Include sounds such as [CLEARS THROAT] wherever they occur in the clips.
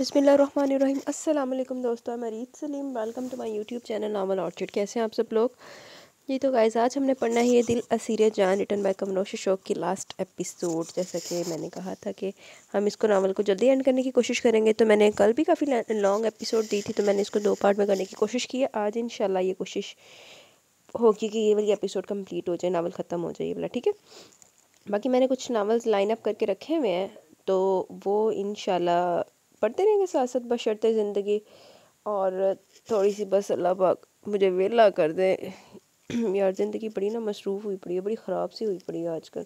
बिसमीम वालेकुम दोस्तों मैं Reet Salim welcome to my YouTube channel novel orchid कैसे हैं आप सब लोग? जी तो गाइज़ आज हमने पढ़ना है ये दिल असीर जान रिटर्न बाय कमरोश शोक की लास्ट एपिसोड जैसा कि मैंने कहा था कि हम इसको नावल को जल्दी एंड करने की कोशिश करेंगे तो मैंने कल भी काफ़ी लॉन्ग एपिसोड दी थी तो मैंने इसको दो पार्ट में करने की कोशिश की है। आज इन ये कोशिश होगी कि ये वाली एपिसोड कंप्लीट हो जाए नावल ख़त्म हो जाए ये वाला, ठीक है? बाकी मैंने कुछ नावल्स लाइन अप करके रखे हुए हैं तो वो इन पढ़ते रहेंगे साथ साथ बशरते ज़िंदगी। और थोड़ी सी बस अल्लाह पाक मुझे वेला कर दे। [CLEARS THROAT] यार ज़िंदगी बड़ी ना मसरूफ़ हुई पड़ी है, बड़ी ख़राब सी हुई पड़ी है आजकल।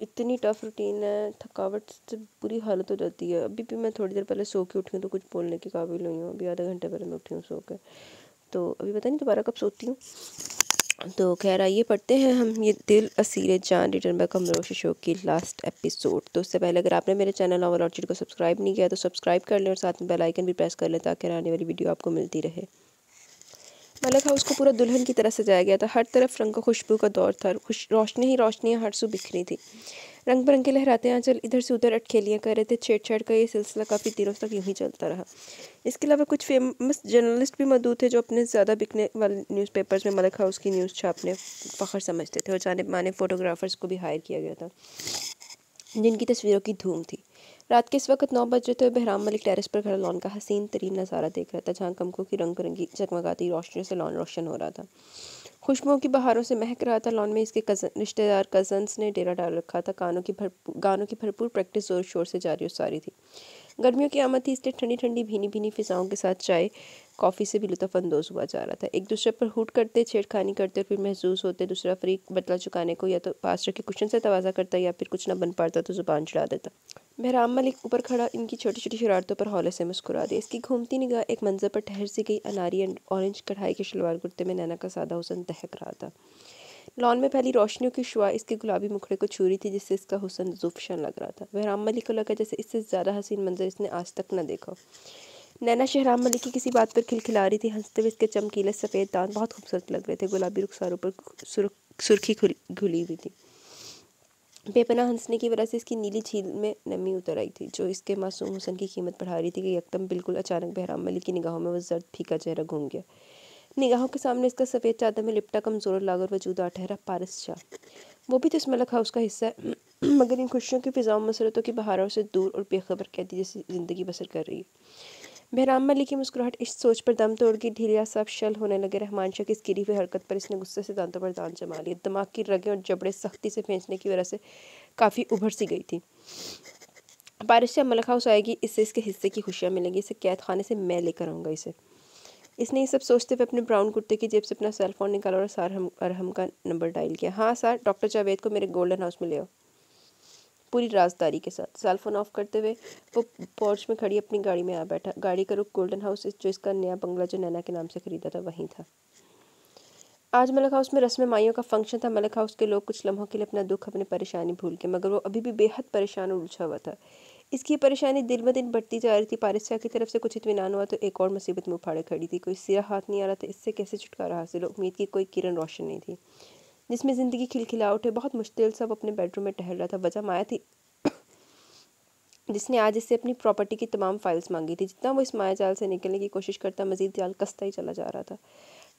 इतनी टफ़ रूटीन है, थकावट से बुरी हालत हो जाती है। अभी भी मैं थोड़ी देर पहले सो के उठी हूँ तो कुछ बोलने के काबिल हुई हूँ। अभी आधा घंटे पहले मैं उठी हूँ सो के। तो अभी पता नहीं दोबारा कब सोती हूँ। तो खैर आइए पढ़ते हैं हम, ये दिल असीर जान, रिटर्न बाय कमरोश शो की लास्ट एपिसोड तो उससे पहले अगर आपने मेरे चैनल और ऑर्चिड को सब्सक्राइब नहीं किया तो सब्सक्राइब कर लें और साथ में बेल आइकन भी प्रेस कर लें ताकि आने वाली वीडियो आपको मिलती रहे। मलक हाउस को पूरा दुल्हन की तरह सजाया गया था। हर तरफ़ रंग खुशबू का दौर था, खुश, रोशनी ही रोशनियाँ हर सू बिखरी थी। रंग बिरंगे लहराते आंचल इधर से उधर अटखेलियाँ कर रहे थे, छेड़छाड़ का ये सिलसिला काफ़ी दिनों तक यूँ ही चलता रहा। इसके अलावा कुछ फ़ेमस जर्नलिस्ट भी मौजूद थे, जो अपने ज़्यादा बिकने वाले न्यूज़पेपर्स में मलक हाउस की न्यूज़ छापने फ़ख्र समझते थे और जाने माने फ़ोटोग्राफ़र्स को भी हायर किया गया था, जिनकी तस्वीरों की धूम थी। रात के इस वक्त नौ बज रहे थे बहराम मलिक टेरिस पर खड़ा लॉन का हसीन तरीन नज़ारा देख रहा था, जहाँ कमकों की रंग बिरंगी जगमगाती रोशनी से लॉन रोशन हो रहा था। खुशबुओं की बहारों से महक रहा था लॉन में इसके कज़न, रिश्तेदार कज़न्स ने डेरा डाल रखा था। कानों की भरपूर गानों की भरपूर प्रैक्टिस ज़ोर शोर से जारी और सारी थी। गर्मियों की आमद थी, इसलिए ठंडी ठंडी भीनी भीनी फिजाओं के साथ चाय, कॉफ़ी से भी लुत्फ़अंदोज़ हुआ जा रहा था। एक दूसरे पर हुट करते, छेड़खानी करते और फिर महसूस होते, दूसरा फरीक बदला चुकाने को या तो पास रखे कुशन से तवाज़ा करता या फिर कुछ ना बन पाता तो ज़ुबान चढ़ा देता। बहराम मलिक ऊपर खड़ा, इनकी छोटी छोटी शरारतों पर हौले से मुस्कुरा दी इसकी घूमती निगाह एक मंजर पर ठहर सी गई। अनारी एंड ऑरेंज कढ़ाई के शलवार कुर्ते में नैना का सादा हुसन दहक रहा था। लॉन में पहली रोशनियों की शुआ इसके गुलाबी मुखड़े को छू रही थी, जिससे इसका हुसन जुफशन लग रहा था। बहराम मलिक को लगा जैसे इससे ज़्यादा हसीन मंजर इसने आज तक न देखा नैना शहराम मलिक की किसी बात पर खिलखिला रही थी। हँसते हुए इसके चमकीले सफ़ेद दांत बहुत खूबसूरत लग रहे थे। गुलाबी रुखसारों पर सुर्खी घुली हुई थी। बेपना हंसने की वजह से इसकी नीली झील में नमी उतर आई थी, जो इसके मासूम हुसन की कीमत बढ़ा रही थी कि एकदम बिल्कुल अचानक बहराम मलिक की निगाहों में वो जर्द फीका चेहरा घूम गया। निगाहों के सामने इसका सफ़ेद चादर में लिपटा कमज़ोर लागर वजूद ठहरा पारस शाह वो भी तो इस मलक हाउस का हिस्सा है, मगर इन खुशियों की फिजाओं, मसरतों की बहारों से दूर और बेखबर कहती जैसी ज़िंदगी बसर कर रही है। बहराम मलिक की मुस्कुराहट, इस सोच पर दम तोड़ गई ढीलिया सब शल होने लगे। रहमान शाह की गिरी हुई हरकत पर इसने गुस्से से दांतों पर दान जमा लिया दिमाग की रगें और जबड़े सख्ती से फेंचने की वजह से काफ़ी उभर सी गई थी। बारिश से मलक हाउस आएगी, इससे इसके हिस्से की खुशियाँ मिलेंगी। इसे कैद खाने से मैं लेकर आऊँगा इसे। इसने ये सब सोचते हुए अपने ब्राउन कुर्ते की जेब से अपना सेलफोन निकाला और सार हम, अरहम का नंबर डायल किया। हाँ सर डॉक्टर जावेद को मेरे गोल्डन हाउस में ले आओ। पूरी राजदारी के साथ। सेल फ़ोन ऑफ़ करते हुए वो पोर्च में खड़ी अपनी गाड़ी में आ बैठा। गाड़ी का रुख गोल्डन हाउस जो इसका नया बंगला जो नैना के नाम से खरीदा था, वहीं था। आज मलक हाउस में रस्म माइयों का फ़ंक्शन था। मलक हाउस के लोग कुछ लम्हों के लिए अपना दुख, अपनी परेशानी भूल के, मगर वो अभी भी बेहद परेशान और उलझा हुआ था। इसकी परेशानी दिन ब दिन बढ़ती जा रही थी। पारिस्या की तरफ़ से कुछ इतमान हुआ तो एक और मुसीबत मुँह फाड़े खड़ी थी। कोई सिरा हाथ नहीं आ रहा था। इससे कैसे छुटकारा हासिल? उम्मीद की कोई किरण रोशन नहीं थी। जिसमें ज़िंदगी खिलखिला उठे, बहुत मुश्किल सब अपने बेडरूम में टहल रहा था, वजह माया थी। [COUGHS] जिसने आज इससे अपनी प्रॉपर्टी की तमाम फाइल्स मांगी थी। जितना वो इस माया जाल से निकलने की कोशिश करता, मजीद जाल कसता ही चला जा रहा था।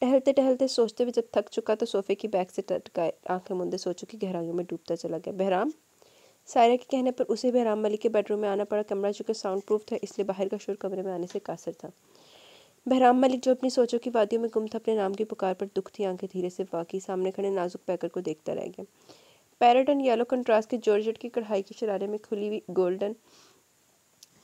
टहलते टहलते सोचते हुए जब थक चुका तो सोफे की बैग से टटकाए, आँखें मुंदे सोचो कि गहराइयों में डूबता चला गया। बहराम, सायरा के कहने पर उसे बहराम मलिक के बेडरूम में आना पड़ा। कमरा चूँकि साउंड प्रूफ था, इसलिए बाहर का शोर कमरे में आने से कासर था। बहराम मलिक जो अपनी सोचों की वादियों में गुम था, अपने नाम की पुकार पर दुख थी, आँखें धीरे से वाकई सामने खड़े, नाजुक पैकर को देखता रह गया। पैरेट एंड येलो कंट्रास्ट के जॉर्जेट की कढ़ाई के शरारे में खुली हुई गोल्डन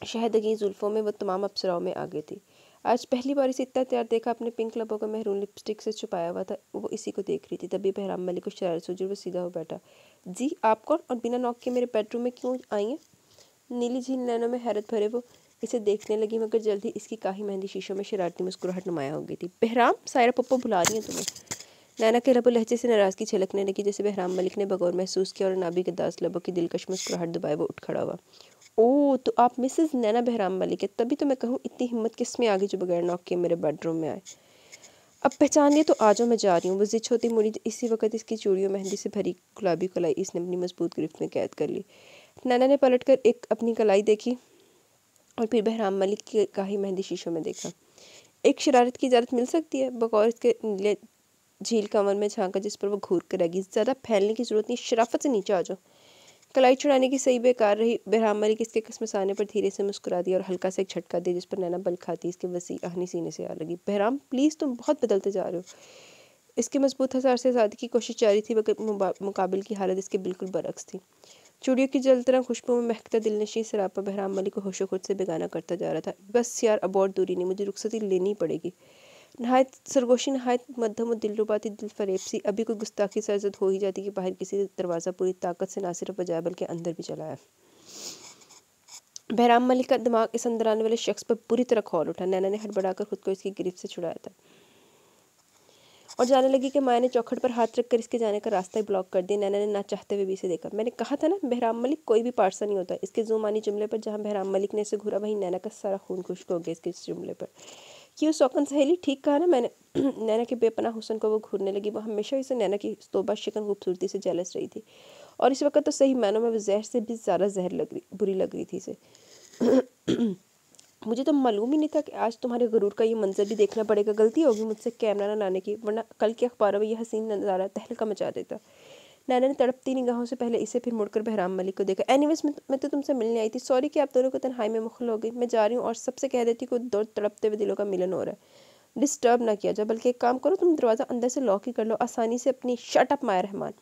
शहदगी जुल्फ़ों में वो तमाम अप्सराओं में आगे थी। आज पहली बार इसे इतना तैयार देखा, अपने पिंक लबों का महरून लिपस्टिक से छुपाया हुआ था, वो इसी को देख रही थी। तभी बहराम मलिक को शरारत सूझी वो सीधा हो बैठा। जी, आप कौन? और बिना नौक के मेरे बेडरूम में क्यों आई हैं? नीली झील नैनों में हैरत भरे वो इसे देखने लगी, मगर जल्दी इसकी काही मेहंदी शीशों में शरारती मुस्कुराहट नुमाया हो गई थी। बहराम, सायरा पप्पो बुला रही हैं तुम्हें? नैना के लबो लहजे से नाराज़गी छलकने लगी, जैसे बहराम मलिक ने बगौर महसूस किया और नाबी के दास लबों की दिलकश मुस्कुराहट दुबाए वो उठ खड़ा हुआ। ओ तो आप मिसेस नैना बहराम मलिक है, तभी तो मैं कहूँ इतनी हिम्मत किसमें आगे जो बगैर नौक के मेरे बेडरूम में आए? अब पहचान लिया तो आ जाओ मैं जा रही हूँ। वो जिच होती मुड़ी, इसी वक्त इसकी चूड़ियों मेहंदी से भरी गुलाबी कलाई इसने अपनी मज़बूत गिरफ्त में कैद कर ली। नैना ने पलट कर एक अपनी कलाई देखी। और फिर बहराम मलिक की का ही मेहंदी शीशों में देखा। एक शरारत की इजाज़त मिल सकती है बकौर इसके नीले झील कमर में झांका जिस पर वो घूर कर रहेगी ज़्यादा फैलने की ज़रूरत नहीं, शराफत से नीचे आ जाओ। कलाई छुड़ाने की सही बेकार रही बहराम मलिक इसके किस्मस आने पर धीरे से मुस्कुरा दिया और हल्का से एक झटका दिया जिस पर नैना बल खाती इसके वसी आहनी सीने से आ लगी। बहराम प्लीज़ तुम बहुत बदलते जा रहे हो। इसके मज़बूत हसार से आज़ादी की कोशिश जारी थी, मगर मुकाबिल की हालत इसके बिल्कुल बरक्स थी। चूड़ियों की जल तरह खुशबू में महकता दिल नशी सरापा बहराम मलिक को होशो खुद से बेगाना करता जा रहा था। बस यार अबॉर्ड दूरी नहीं, मुझे रुखसती लेनी पड़ेगी। नहायत, सरगोशी नहायत मध्यम दिल रुबाती दिल फरेब सी। अभी कोई गुस्ताखी सरजद हो ही जाती कि बाहर किसी दरवाज़ा पूरी ताकत से ना सिर्फ़ बजाय बल्कि अंदर भी चलाया बहराम मलिक का दिमाग इस अंदर आने वाले शख्स पर पूरी तरह खोल उठा। नैना ने हड़बड़ाकर खुद को इसकी गिरफ्त से छुड़ाया था। और जाने लगी कि माया ने चौखट पर हाथ रखकर इसके जाने का रास्ता ही ब्लॉक कर दिया। नैना ने ना चाहते हुए भी इसे देखा। मैंने कहा था ना, बहराम मलिक कोई भी पार्सा नहीं होता। इसके जुमानी जुमले पर जहाँ बहराम मलिक ने इसे घूरा, वहीं नैना का सारा खून खुश्क हो गया इसके इस जुमले पर। क्यों सौकन सहेली? ठीक कहा ना मैंने। [CLEARS THROAT] नैना के बेपना हुसन को वो घूरने लगी। वो हमेशा इसे नैना की तोबा, शिकन, खूबसूरती से जेलस रही थी। और इस वक्त तो सही मानों में वो जहर से भी ज़्यादा जहर लग रही, बुरी लग रही थी इसे। [CLEARS THROAT] मुझे तो मालूम ही नहीं था कि आज तुम्हारे गरूर का ये मंजर भी देखना पड़ेगा। गलती होगी मुझसे कैमरा ना लाने की वरना कल के अखबारों में यह हसीन नज़ारा तहलका मचा देता। नैना ने तड़पती निगाहों से पहले इसे फिर मुड़कर बहराम मलिक को देखा। एनीवेज मैं, मैं तो तुमसे मिलने आई थी। सॉरी कि आप दोनों को तनहाई में मुखल हो गई। मैं जा रही हूँ और सबसे कह देती कि दो तड़पते हुए दिलों का मिलन हो रहा है। डिस्टर्ब ना किया जाए बल्कि एक काम करो तुम दरवाज़ा अंदर से लॉक ही कर लो। आसानी से अपनी शट अप माया रहमान।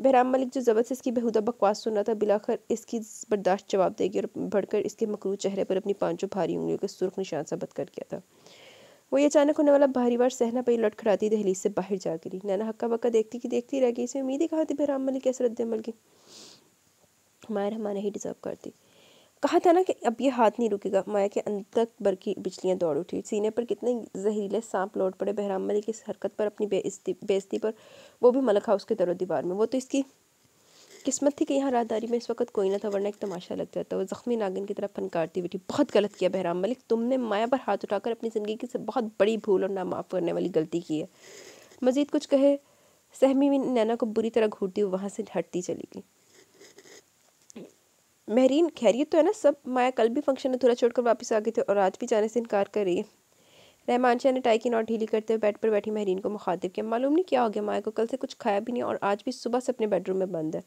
बहराम मलिक जो ज़बरदस्त इसकी बेहुदा बकवास सुन रहा था, बिलाखर इसकी बर्दाश्त जवाब देगी और बढ़कर इसके मकरू चेहरे पर अपनी पाँचों भारी उंगलियों के सुर्ख निशान साबित कर गया था। वो ये अचानक होने वाला भारी बार सहना पर लटखड़ाती दहलीज से बाहर जा गिरी। नैना हक्का बक्का देखती की देखती रह गई, इसे उम्मीद ही कहा थी बहराम मलिक कैसे रद्दमल की मायर हमारे ही डिजर्व करती। कहा था ना कि अब ये हाथ नहीं रुकेगा। माया के अंत भर की बिजलियाँ दौड़ उठी। सीने पर कितने जहरीले सांप लौट पड़े। बहराम मलिक इस हरकत पर, अपनी बेइज्जती बेइज्जती पर, वो भी मलक हाउस के दरो दीवार में। वो तो इसकी किस्मत थी कि यहाँ राहदारी में इस वक्त कोई ना था, वरना एक तमाशा लग जाता वो जख्मी नागिन की तरफ़ फनकारती बैठी। बहुत गलत किया बहराम मलिक। तुमने माया पर हाथ उठाकर अपनी ज़िंदगी से बहुत बड़ी भूल और ना माफ़ करने वाली गलती की है। मज़ीद कुछ कहे। सहमी नैना को बुरी तरह घूरती हुई वहाँ से हटती चली गई। महरीन, खैरियत तो है ना सब? माया कल भी फ़ंक्शन में थोड़ा छोड़कर वापस आ गए थे और आज भी जाने से इनकार कर रही है। रहमान शाह ने टाई की ढीली करते हुए बेड पर बैठी महरीन को मुखातिब किया। मालूम नहीं क्या हो गया, माया को कल से कुछ खाया भी नहीं और आज भी सुबह से अपने बेडरूम में बंद है।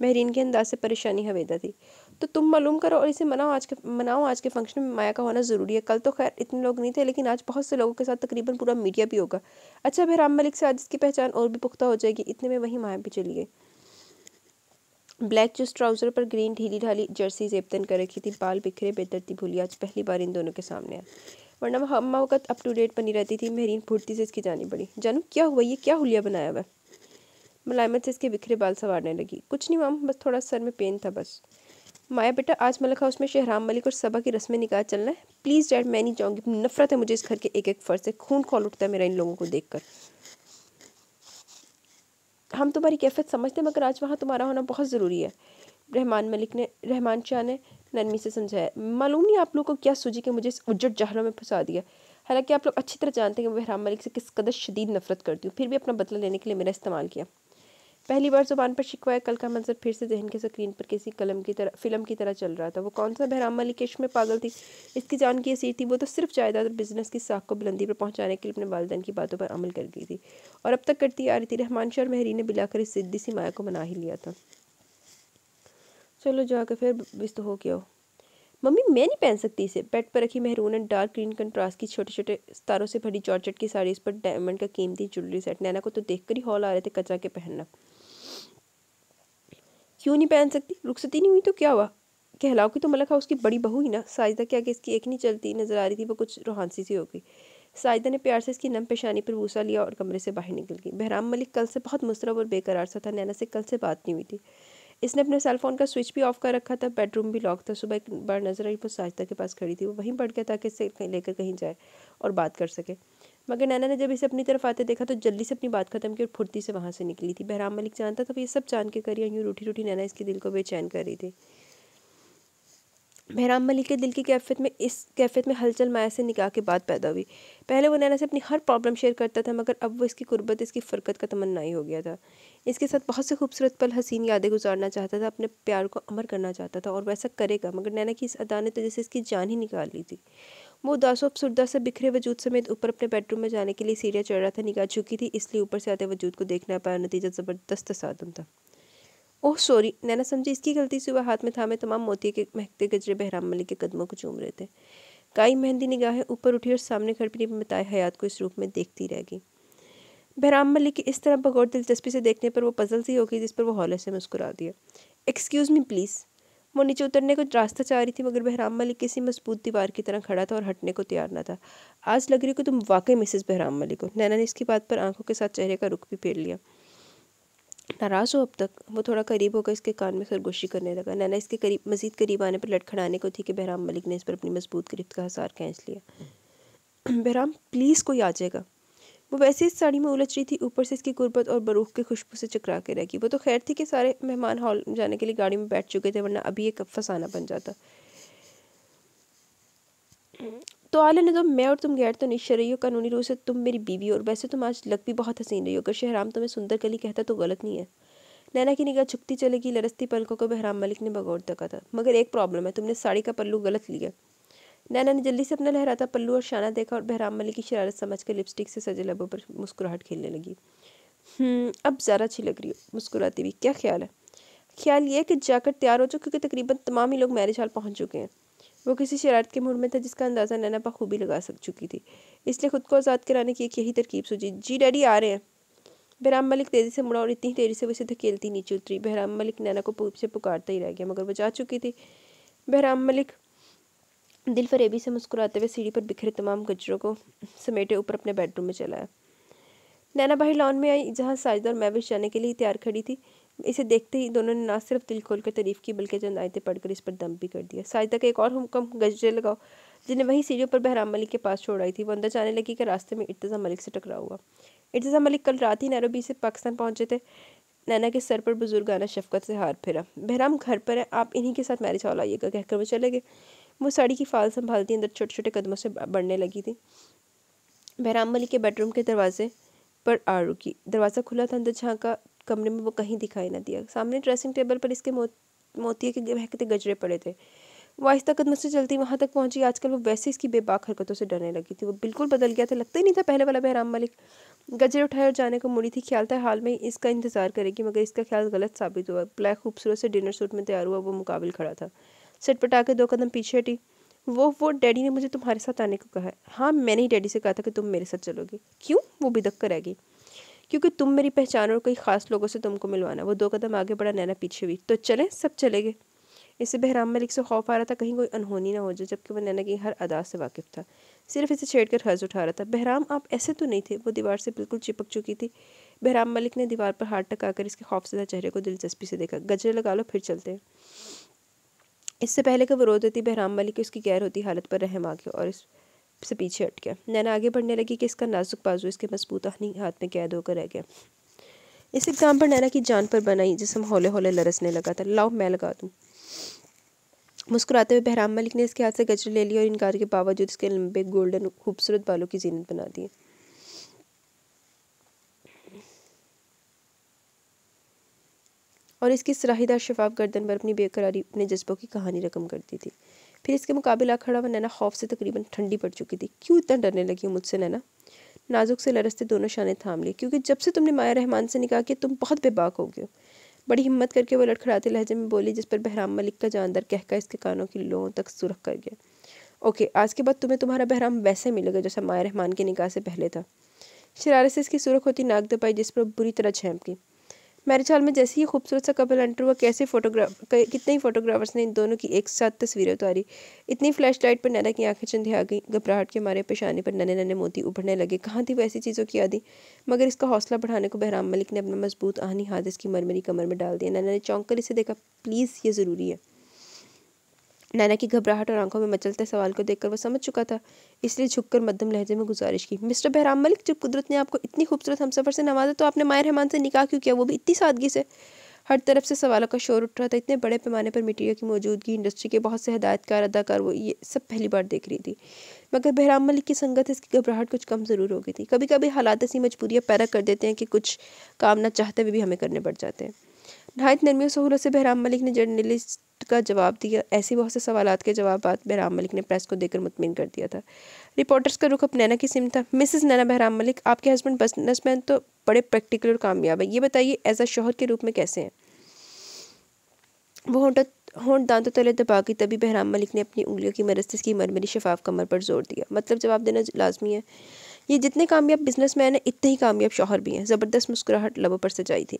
महरीन के अंदाज से परेशानी हवेदा थी। तो तुम मालूम करो और इसे मनाओ आज के, मनाओ आज के फ़ंक्शन में, माया का होना ज़रूरी है। कल तो खैर इतने लोग नहीं थे, लेकिन आज बहुत से लोगों के साथ तकरीबन पूरा मीडिया भी होगा। अच्छा बहराम मलिक से आज इसकी पहचान और भी पुख्ता हो जाएगी, इतने में वहीं माया भी चली गई। ब्लैक जिस ट्राउज़र पर ग्रीन ढीली ढाली जर्सी जेबतन कर रखी थी, बाल बिखरे बेदरती भूली, आज पहली बार इन दोनों के सामने आया वरना वह अम्मा वक्त अप टू डेट बनी रहती थी, मेहरीन फुर्ती से इसकी जानी पड़ी। जानू, क्या हुआ? ये क्या हुलिया बनाया हुआ मुलायमत से इसके बिखरे बाल संवारने लगी। कुछ नहीं माम, बस थोड़ा सर में पेन था बस। माया, बेटा, आज मलक हाउस में शहराम मलिक और सबा की रस्में निकाह चलना है। प्लीज़ डैड मैं नहीं चाहूँगी। नफरत है मुझे इस घर के एक एक फ़र्ज़ से। खून खोल उठता है मेरा इन लोगों को देखकर। हम तुम्हारी कैफियत समझते मगर आज वहाँ तुम्हारा होना बहुत ज़रूरी है। रहमान मलिक ने, रहमान शाह ने नरमी से समझाया, मालूम नहीं आप लोगों को क्या सूझी कि मुझे इस उजट जहलों में फंसा दिया। हालाँकि आप लोग अच्छी तरह जानते हैं कि मैं रहमान मलिक से किस कदर शदीद नफरत करती हूँ, फिर भी अपना बदला लेने के लिए मेरा इस्तेमाल किया। पहली बार ज़ुबान पर शिकवा कल का मंजर फिर से जहन के स्क्रीन पर किसी कलम की तरह, फ़िल्म की तरह चल रहा था। वो कौन सा बहराम मलिक के में पागल थी। इसकी जान की असीर थी, वो तो सिर्फ़ जायदाद और बिज़नेस की साख को बुलंदी पर पहुँचाने के लिए अपने वालदेन की बातों पर अमल कर गई थी। और अब तक करती आ रही थी, रहमान शाह और महरी ने बिलाकर इस सिद्दी सी माया को मना ही लिया था। चलो जाकर फिर बिस्त हो गया हो। मम्मी, मैं नहीं पहन सकती इसे। बेड पर रखी maroon and dark green contrast की छोटे छोटे तारों से भरी चौचट की साड़ी इस पर डायमंड का कीमती ज्वेलरी सेट। नैना को तो देखकर ही हॉल आ रहे थे कचा के पहनना। क्यों नहीं पहन सकती? रुखसती नहीं हुई तो क्या हुआ? कहलाओ की तो मलक उसकी बड़ी बहू ही ना। साजिदा के आगे इसकी एक नहीं चलती नज़र आ रही थी, वो कुछ रोहानसी सी हो गई। साजिदा ने प्यार से इसकी नम पेशानी पर भूसा लिया और कमरे से बाहर निकल गई। बहराम मलिक कल से बहुत मुस्तरब और बेकरार सा था। नैना से कल से बात नहीं हुई थी। इसने अपने सेलफोन का स्विच भी ऑफ़ कर रखा था बेडरूम भी लॉक था। सुबह एक बार नज़र आई वो साजिदा के पास खड़ी थी। वो वहीं बढ़ गया ताकि कहीं लेकर कहीं जाए और बात कर सके। मगर नैना ने जब इसे अपनी तरफ़ आते देखा तो जल्दी से अपनी बात खत्म की और फुर्ती से वहाँ से निकली थी। बहराम मलिक जानता था वो ये सब जान के करिए यूँ रूठी रूठी नैना इसके दिल को बेचैन कर रही थी। बहराम मलिक के दिल की कैफियत में, इस कैफियत में हलचल माया से निकाह के बाद पैदा हुई। पहले वो नैना से अपनी हर प्रॉब्लम शेयर करता था, मगर अब वो इसकी कुर्बत, इसकी फ़रकत का तमन्नाई हो गया था। इसके साथ बहुत से खूबसूरत पल, हसीन यादें गुजारना चाहता था, अपने प्यार को अमर करना चाहता था, और वैसा करेगा, मगर नैना की इस अदा ने तो जैसे इसकी जान ही निकाल ली थी। वो उदासो अफसरदा से बिखरे वजूद समेत ऊपर अपने बेडरूम में जाने के लिए सीढ़ियाँ चढ़ रहा था निकाह चुकी थी, इसलिए ऊपर से आते वजूद को देखना पाया, नतीजा ज़बरदस्त सादम था। ओह सॉरी नैना समझी, इसकी गलती से वह हाथ में थामे तमाम मोती के महकते गजरे बहराम मलिक के कदमों को चूम रहे थे। काई मेहंदी निगाहें ऊपर उठी और सामने खड़पनी में बताए हयात को इस रूप में देखती रह गई। बहराम मलिक की इस तरह बगौर दिलचस्पी से देखने पर वो पजल सी हो गई, जिस पर वो हौले से मुस्कुरा दिया। एक्सक्यूज़ मी प्लीज़ वो नीचे उतरने को रास्ता चाह रही थी, मगर बहराम मलिक किसी मज़बूत दीवार की तरह खड़ा था और हटने को तैयार ना था। आज लग रही हो कि तुम वाकई मिसेस बहराम मलिक हो। नैना ने इसकी बात पर आँखों के साथ चेहरे का रुख भी फेर लिया। नाराज़ हो अब तक। वो थोड़ा करीब होकर इसके कान में सरगोशी करने लगा। नैना इसके करीब, मजीद करीब आने पर लटखड़ाने को थी कि बहराम मलिक ने इस पर अपनी मज़बूत गिरफ्त का हसार खींच लिया। [CLEARS THROAT] बहराम प्लीज़ कोई आ जाएगा। वो वैसे इस साड़ी में उलझ रही थी, ऊपर से इसकी गुर्बत और बरूख की खुशबू से चकरा के रह गई। वो तो खैर थी कि सारे मेहमान हॉल जाने के लिए गाड़ी में बैठ चुके थे, वरना अभी एक फसाना बन जाता। तो आले ने तो मैं और तुम गैर तो निश्चय रही हो कानूनी रूप से तुम मेरी बीवी और वैसे तुम आज लग भी बहुत हसीन रही हो। अगर शहराम तुम्हें सुंदर कली कहता तो गलत नहीं है। नैना की निगाह झुकती चलेगी लरसती पलकों को बहराम मलिक ने बगौर तका था। मगर एक प्रॉब्लम है तुमने साड़ी का पल्लू गलत लिया। नैना ने जल्दी से अपना लहराता पल्लू और शाना देखा और बहराम मलिक की शरारत समझ कर लिपस्टिक से सजे लबों पर मुस्कुराहट खेलने लगी। हम्म, अब ज़्यादा अच्छी लग रही हो मुस्कुराती हुई। क्या ख्याल है? ख्याल ये है कि जाकर तैयार हो जाओ क्योंकि तकरीबन तमाम ही लोग मैरिज हॉल पहुँच चुके हैं। वो किसी शरारत के मूड में था जिसका अंदाज़ा नैना बखूबी लगा सक चुकी थी। इसलिए खुद को आज़ाद कराने की एक यही तरकीब सोची जी, डैडी आ रहे हैं। बहराम मलिक तेज़ी से मुड़ा और इतनी तेज़ी से उसे धकेलती नीचे उतरी। बहराम मलिक नैना को पूछ से पुकारता ही रह गया, मगर वो जा चुकी थी। बहराम मलिक दिल फरेबी से मुस्कुराते हुए सीढ़ी पर बिखरे तमाम गजरों को समेटे ऊपर अपने बेडरूम में चलाया नैना भाई लॉन में आई, जहाँ साजिदा और महविश जाने के लिए तैयार खड़ी थी। इसे देखते ही दोनों ने ना सिर्फ़ दिल खोल कर तारीफ़ की, बल्कि चंद आयतें पढ़कर इस पर दम भी कर दिया। साजिदा का एक और हुक्म गजरे लगाओ, जिन्हें वही सीढ़ियों पर बहराम मलिक के पास छोड़ आई थी। वो अंदर जाने लगी कि रास्ते में इर्तज़ा मलिक से टकरा हुआ। इर्तज़ा मलिक कल रात ही नैरोबी से पाकिस्तान पहुँचे थे। नैना के सर पर बुजुर्गाना शफकत से हार फिरा। बहराम घर पर है, आप इन्हीं के साथ मैरिज हॉल आइएगा, कहकर वो चले गए। वो साड़ी की फाल संभालती अंदर छोटे छोटे कदमों से बढ़ने लगी थी। बहराम मलिक के बेडरूम के दरवाजे पर आ रुकी। दरवाज़ा खुला था, अंदर झाँका कमरे में वो कहीं दिखाई ना दिया। सामने ड्रेसिंग टेबल पर इसके मो के बहकते गजरे पड़े थे। वो आहिस्ता कदम से चलती, वहाँ तक पहुँची, आजकल वो वैसे इसकी बेबाक हरकतों से डरने लगी थी। वो बिल्कुल बदल गया था, लगता ही नहीं था पहले वाला बहराम मलिक गजरे उठाए और जाने को मुड़ी थी। ख्याल था हाल में इसका इंतज़ार करेगी, मगर इसका ख्याल गलत साबित हुआ। ब्लैक खूबसूरत से डिनर सूट में तैयार हुआ, वो मुकाबिल खड़ा था। सेट पटा के दो कदम पीछे हटी। वो वो डैडी ने मुझे तुम्हारे साथ आने को कहा है। हाँ मैंने ही डैडी से कहा था कि तुम मेरे साथ चलोगे। क्यों? वो बिदक कर रहेगी क्योंकि तुम मेरी पहचान और कई ख़ास लोगों से तुमको मिलवाना वो दो कदम आगे बढ़ा, नैना पीछे हुई। तो चले, सब चले गए। इससे बहराम मलिक से खौफ आ रहा था, कहीं कोई अनहोनी ना हो जाए, जबकि वह नैना की हर अदा से वाकिफ था। सिर्फ़ इसे छेड़ कर हर्ज उठा रहा था। बहराम, आप ऐसे तो नहीं थे। वो दीवार से बिल्कुल चिपक चुकी थी। बहराम मलिक ने दीवार पर हाथ टकाकर इसके खौफजदा चेहरे को दिलचस्पी से देखा। गजरे लगा लो, फिर चलते इससे पहले कि वो रो देती, बहराम मलिक उसकी गैर होती हालत पर रहम आ गया और इस से पीछे हट गया। नैना आगे बढ़ने लगी कि इसका नाजुक बाजू, इसके मज़बूत आहनी हाथ में कैद होकर रह गया। इस एग्ज़ाम पर नैना की जान पर बनाई जिसम हौले हौले लरसने लगा था। लाओ, मैं लगा दूँ। मुस्कुराते हुए बहराम मलिक ने इसके हाथ से गजरे ले लिया और इनकार के बावजूद इसके लंबे, गोल्डन, खूबसूरत बालों की जीनत बना दी। और इसकी सराहीदार शफाफ गर्दन पर अपनी बेकरारी, अपने जज्बों की कहानी रकम करती थी। फिर इसके मुकाबला खड़ा हुआ नैना खौफ से तकरीबन ठंडी पड़ चुकी थी। क्यों इतना डरने लगी हो मुझसे नैना? नाजुक से लरसते दोनों शाने थाम लिए। क्योंकि जब से तुमने माया रहमान से निकाह किया, तुम बहुत बेबाक हो गए बड़ी हिम्मत करके वो लड़खड़ाते लहजे में बोली, जिस पर बहराम मलिक का जानदार कहकर इसके कानों की लोहों तक सुरख कर गया। ओके, आज के बाद तुम्हें तुम्हारा बहराम वैसे मिलेगा जैसा माया रहमान के निकाह से पहले था। शरारत से इसकी सुरख होती नाक दबाई, जिस पर बुरी तरह झेंप गई। मेरे ख्याल में जैसे ही खूबसूरत सा कपल एंटर हुआ, कैसे फोटोग्राफ कितने ही फोटोग्राफर्स ने इन दोनों की एक साथ तस्वीरें उतारी। इतनी फ्लैश लाइट पर नैना की आँखें चंदे आ गई, घबराहट के मारे पेशानी पर नन्हे नन्हे मोती उभरने लगे। कहाँ थी वो ऐसी चीज़ों की आदि मगर इसका हौसला बढ़ाने को बहराम मलिक ने अपना मज़बूत आहनी हाथ की मरमरी कमर में डाल दिया। नैना ने चौंक कर इसे देखा, प्लीज़, ये ज़रूरी है। नैना की घबराहट और आँखों में मचलते सवाल को देखकर वो समझ चुका था, इसलिए झुककर मध्यम लहजे में गुजारिश की। मिस्टर बहराम मलिक, जब कुदरत ने आपको इतनी खूबसूरत हमसफ़र से नवाजा तो आपने मायर रहमान से निकाह क्यों किया? वो भी इतनी सादगी से। हर तरफ़ से सवालों का शोर उठ रहा था। इतने बड़े पैमाने पर मीडिया की मौजूदगी, इंडस्ट्री के बहुत से हदायतकार, अदाकार, वो ये सब पहली बार देख रही थी। मगर बहराम मलिक की संगत इसकी घबराहट कुछ कम ज़रूर हो गई थी। कभी कभी हालात ऐसी मजबूरियाँ पैदा कर देते हैं कि कुछ काम ना चाहते हुए भी हमें करने पड़ जाते हैं। नहायत नरमी और सहूलत से बहराम मलिक ने जर्नलिस्ट का जवाब दिया। ऐसे बहुत से सवाल के जवाब बहराम मलिक ने प्रेस को देकर मुतमिन कर दिया था। रिपोर्टर्स का रुख अब नैना की सिम था। मिसेस नैना बहराम मलिक, आपके हस्बैंड बिजनेसमैन तो बड़े प्रैक्टिकल और कामयाब है। ये बताइए एज अ शोहर के रूप में कैसे हैं? वो होंठ होंठ दांतों तले दबा गई तभी बहराम मलिक ने अपनी उंगलियों की मदद से इसकी मरमरी शफाफ कमर पर ज़ोर दिया। मतलब जवाब देना लाजमी है। ये जितने कामयाब बिजनेसमैन हैं, इतने ही कामयाब शोहर भी हैं। ज़बरदस्त मुस्कुराहट लबों पर सजाई थी।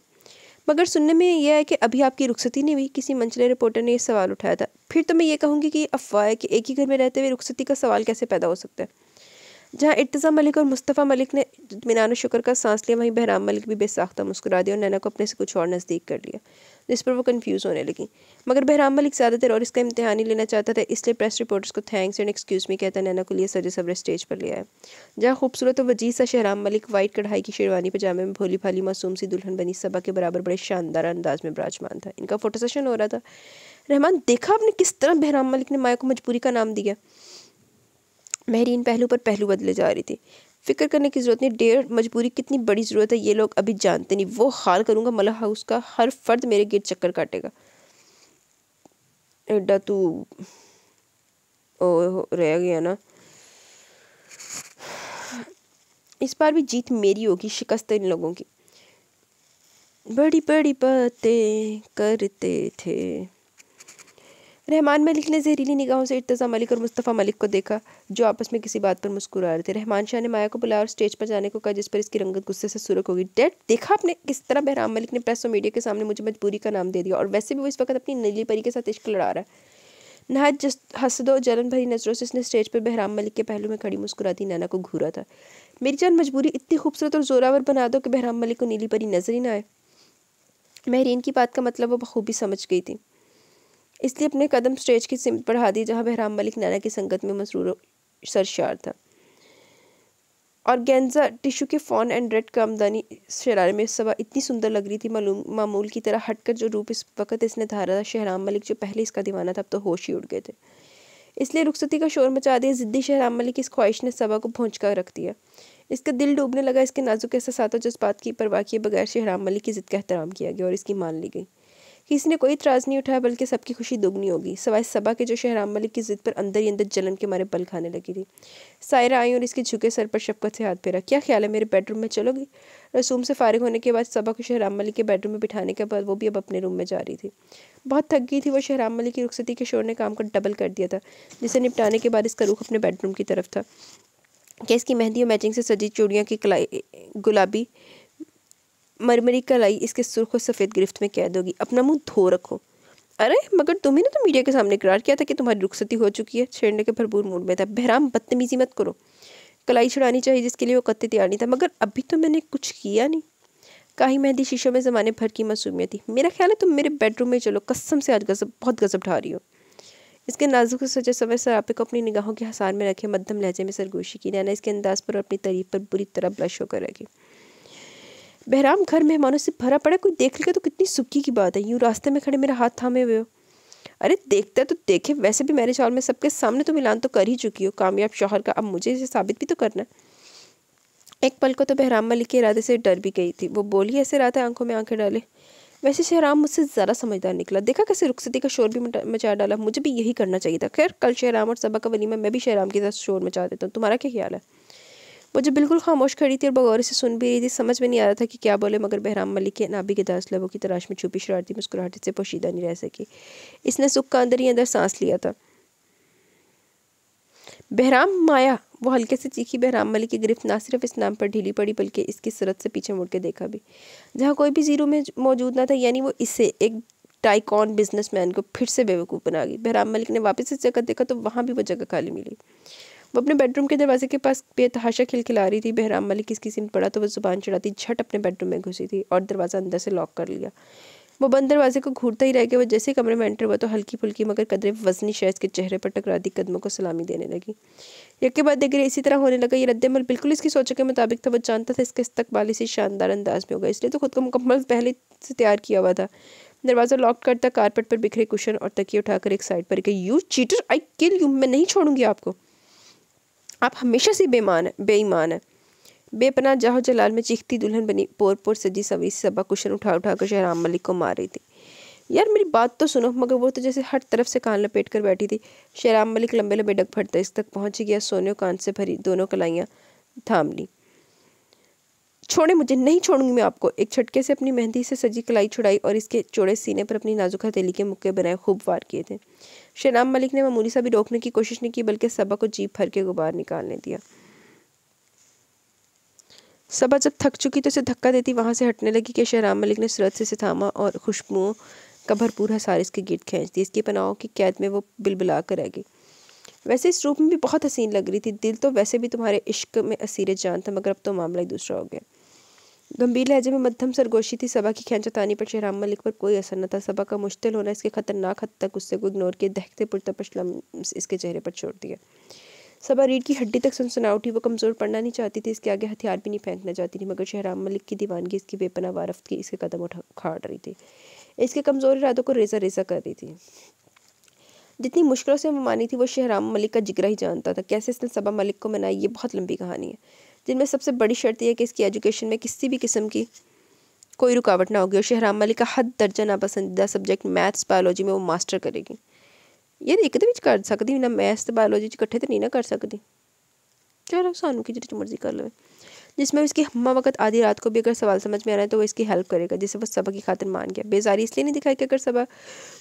मगर सुनने में यह है कि अभी आपकी रुखसती नहीं हुई, किसी मंचले रिपोर्टर ने यह सवाल उठाया था। फिर तो मैं ये कहूँगी कि अफवाह है कि एक ही घर में रहते हुए रुखसती का सवाल कैसे पैदा हो सकता है? जहाँ इर्तज़ा मलिक और मुस्तफ़ा मलिक ने मीनान शुक्र का सांस लिया, वहीं बहराम मलिक भी बेसाख्ता मुस्कुरा दिया और नैना को अपने से कुछ और नज़दीक कर लिया। जिस पर वो कंफ्यूज होने लगी। मगर बहराम मलिक ज़्यादातर और इसका इम्तहान ही लेना चाहता था, इसलिए प्रेस रिपोर्टर्स को थैंक्स एंड एक्सक्यूज़ मी कहता नैना को लिए सजे सब्र स्टेज पर ले आया। जहाँ खूबसूरत और वजी सा शहराम मलिक वाइट कढ़ाई की शेरवानी पजामे में भोली भाली मासूम सी दुल्हन बनी सभा के बराबर बड़े शानदार अंदाज में विराजमान था। इनका फ़ोटो सेशन हो रहा था। रहमान, देखा आपने किस तरह बहराम मलिक ने माया को मजबूरी का नाम दिया? महरीन पहलू पर पहलू बदले जा रही थी। फ़िक्र करने की ज़रूरत नहीं, डेढ़ मजबूरी कितनी बड़ी ज़रूरत है, ये लोग अभी जानते नहीं। वो हाल करूँगा, मलह हाउस का हर फर्द मेरे गिर चक्कर काटेगा। एडा तू ओ रह गया ना। इस बार भी जीत मेरी होगी, शिकस्त इन लोगों की। बड़ी बड़ी बातें करते थे। रहमान मलिक ने जहरीली निगाहों से इर्तज़ा मलिक और मुस्तफ़ा मलिक को देखा, जो आपस में किसी बात पर मुस्कुरा रहे थे। रहमान शाह ने माया को बुलाया और स्टेज पर जाने को कहा, जिस पर इसकी रंगत गुस्से से सुरख होगी। डेट देखा आपने किस तरह बहराम मलिक ने प्रेस और मीडिया के सामने मुझे मजबूरी का नाम दे दिया और वैसे भी वो इस वक्त अपनी नीली परी के साथ इश्क लड़ा रहा है। नहायत जस, हसदो जलन भरी नज़रों से इसने स्टेज पर बहराम मलिक के पहलू में खड़ी मुस्कुराती नैना को घूरा था। मेरी जान मजबूरी इतनी खूबसूरत और जोरावर बना दो कि बहराम मलिक को नीली परी नज़र ही ना आए। महरीन की बात का मतलब वो बखूबी समझ गई थी। इसलिए अपने कदम स्टेज की सिमत बढ़ा दी, जहाँ बहराम मलिक नैना की संगत में मसरूर सरशार था। और गेंजा टिशू के फ़ॉन एंड रेड का आमदानी शरारे में सवा इतनी सुंदर लग रही थी मामूल की तरह हटकर जो रूप इस वक्त इसने धारा था शहराम मलिक जो पहले इसका दीवाना था, अब तो होश ही उड़ गए थे। इसलिए रुखसती का शोर मचा दिया, ज़िद्दी शहराम मलिक की इस ख्वाहिश ने सभा को कर रख दिया। इसका दिल डूबने लगा, इसके नाजुक एहसास जज्बात की परवाह किए बगैर शहराम मलिक की ज़िद का एहतराम किया गया और इसकी मान ली गई। किसी ने कोई इतराज़ नहीं उठाया, बल्कि सबकी खुशी दोगुनी होगी। सवाए सबा के जो शहराम मलिक की ज़िद पर अंदर ही अंदर जलन के मारे बल खाने लगी थी। सायरा आई और इसके झुके सर पर शफकत से हाथ फेरा। क्या ख्याल है मेरे बेडरूम में चलोगी? रसूम से फारिग होने के बाद सबा को शहराम मलिक के बेडरूम में बिठाने के बाद वो भी अब अपने रूम में जा रही थी। बहुत थक गई थी वो शहराम मलिक की रुखसती के शोर ने काम को डबल कर दिया था, जिसे निपटाने के बाद इसका रुख अपने बेडरूम की तरफ़ था। क्या इसकी मेहंदी और मैचिंग से सजी चूड़ियों की गुलाबी मरमरी कलाई इसके सुर्ख और सफ़ेद गिरफ्त में कैद होगी। अपना मुँह धो रखो। अरे, मगर तुम्हें ना तो मीडिया के सामने करार किया था कि तुम्हारी रुखसती हो चुकी है। छेड़ने के भरपूर मूड में था। बहराम बदतमीजी मत करो। कलाई छुड़ानी चाहिए जिसके लिए वो कत्ते तैयार नहीं था, मगर अभी तो मैंने कुछ किया नहीं। काही मेहंदी शीशों में ज़माने भर की मासूमियत थी। मेरा ख्याल है तुम मेरे बेडरूम में चलो। कसम से आज गजब, बहुत गजब ढा रही हो। इसके नाजुक सजे समय सरापे को अपनी निगाहों के हसार में रखे, मध्यम लहजे में सरगोशी की। नैना इसके अंदाज पर अपनी तारीफ़ पर बुरी तरह ब्लश होकर रखी बहराम घर मेहमानों से भरा पड़ा कोई देख लेगा तो कितनी सुखी की बात है। यूँ रास्ते में खड़े मेरा हाथ थामे हुए हो। अरे देखता तो देखे, वैसे भी मेरे चाल में सबके सामने तो मिलान तो कर ही चुकी हो, कामयाब शोहर का। अब मुझे इसे साबित भी तो करना एक पल को तो बहराम मलिक के इरादे से डर भी गई थी। वो बोली, ऐसे था आँखों में आँखें डाले। वैसे शहराम मुझसे ज़्यादा समझदार निकला। देखा कैसे रुखसती का शोर भी मचा डाला। मुझे भी यही करना चाहिए था। खैर, कल शहराम और सबा का वलीमा मैं भी शहराम के साथ शोर मचा देता हूँ। तुम्हारा क्या ख्याल है? वो जो बिल्कुल खामोश खड़ी थी और बगौर से सुन भी रही थी। समझ में नहीं आ रहा था कि क्या बोले, मगर बहराम मलिक के नाबी के दास लबों की तलाश में छुपी शरारती मुस्कुराहट से पोशीदा नहीं रह सकी। इसने सुख का अंदर ही अंदर सांस लिया था। बहराम माया, वो हल्के से चीखी बहराम मलिक की गिरफ्त ना सिर्फ़ इस नाम पर ढीली पड़ी, बल्कि इसकी सरत से पीछे मुड़ के देखा भी। जहाँ कोई भी ज़ीरो में मौजूद ना था, यानी वो इसे एक टाइकॉन बिजनेसमैन को फिर से बेवकूफ़ बना गई। बहराम मलिक ने वापस इस जगह देखा तो वहाँ भी वो जगह खाली मिली। वो अपने बेडरूम के दरवाजे के पास बेतहाशा खिलखिला रही थी। बहराम मलिक किसकी सिम पड़ा तो वो ज़ुबान चढ़ाती, झट अपने बेडरूम में घुसी थी और दरवाज़ा अंदर से लॉक कर लिया। वो बंद दरवाजे को घूरता ही रह गया। वो जैसे कमरे में एंटर हुआ तो हल्की फुल्की मगर कदरे वजनी शहज के चेहरे पर टकरा दी कदमों को सलामी देने लगी। एक के बाद देख रहे, इसी तरह होने लगा। ये रद्दमल बिल्कुल इसकी सोचों के मुताबिक था। वो जानता था इसके इस्तकबाल इसी शानदार अंदाज में होगा। इसलिए तो खुद को मुकम्मल पहले से तैयार किया हुआ था। दरवाज़ा लॉक करता कारपेट पर बिखरे कुशन और तकिए उठाकर एक साइड पर गई you cheater I kill you मैं नहीं छोड़ूँगी आपको। आप हमेशा से बेमान है बेईमान है। बेपना जाहो जलाल में चीखती दुल्हन बनी पोर पोर सजी सवी सबा कुशन उठा उठा कर शहराम मलिक को मार रही थी। यार मेरी बात तो सुनो, मगर वो तो जैसे हर तरफ़ से कान लपेट कर बैठी थी। शहराम मलिक लंबे लंबे डग फटते इस तक पहुँच गया, सोने कान से भरी दोनों कलाइयाँ थाम ली। छोड़े, मुझे नहीं छोड़ूँगी मैं आपको। एक छटके से अपनी मेहंदी से सजी कलाई छुड़ाई और इसके चौड़े सीने पर अपनी नाजुक हथेली के मुक्के बनाए खूब वार किए थे। शहनाम मलिक ने मामूली सा भी रोकने की कोशिश नहीं की, बल्कि सबा को जीप भर के गुबार निकालने दिया। सबा जब थक चुकी तो उसे धक्का देती, वहाँ से हटने लगी कि शहराम मलिक ने सरत से थामा और खुशबुओं का भरपूर हसार इसके गिट खींच दी इसकी पनाहों की कैद में वो बिलबिला कर रह गई। वैसे इस रूप में भी बहुत हसीन लग रही थी। दिल तो वैसे भी तुम्हारे इश्क में असीर जान था, मगर अब तो मामला ही दूसरा हो गया। गंभीर लहजे में मध्यम सरगोशी थी। सभा की खैंचतानी पर शहराम मलिक पर कोई असर न था। सभा का मुश्किल होना इसके खतरनाक हद तक गुस्से को इग्नोर किए दहते पुरतपश इसके चेहरे पर छोड़ दिया। सभा रीढ़ की हड्डी तक सुनसुना उठी वो कमज़ोर पड़ना नहीं चाहती थी। इसके आगे हथियार भी नहीं फेंकना चाहती थी, मगर शहराम मलिक की दीवानगी, इसकी बेपना वारफ्त की इसके कदम उठा खाड़ रही थी। इसके कमज़ोर इरादों को रेजा रेजा कर रही थी। जितनी मुश्किलों से वो मानी थी, वो शहराम मलिक का जिगरा ही जानता था। कैसे इसने सबा मलिक को मनाई, ये बहुत लंबी कहानी है। जिनमें सबसे बड़ी शर्त यह है कि इसकी एजुकेशन में किसी भी किस्म की कोई रुकावट ना होगी। और शहराम मलिक का हद दर्जा नापसंदीदा सब्जेक्ट मैथ्स बायोलॉजी में वो मास्टर करेगी। ये एक भी कर सकती ना मैथ्स बायोलॉजी इकट्ठे तो नहीं ना कर सकती। चलो, सानू की जितनी मर्ज़ी कर लो जिसमें उसकी हम्मा वक्त आधी रात को भी अगर सवाल समझ में आ रहा है तो वो इसकी हेल्प करेगा, जिसे वो सबा की खातिर मान गया। बेजारी इसलिए नहीं दिखाई कि अगर सबा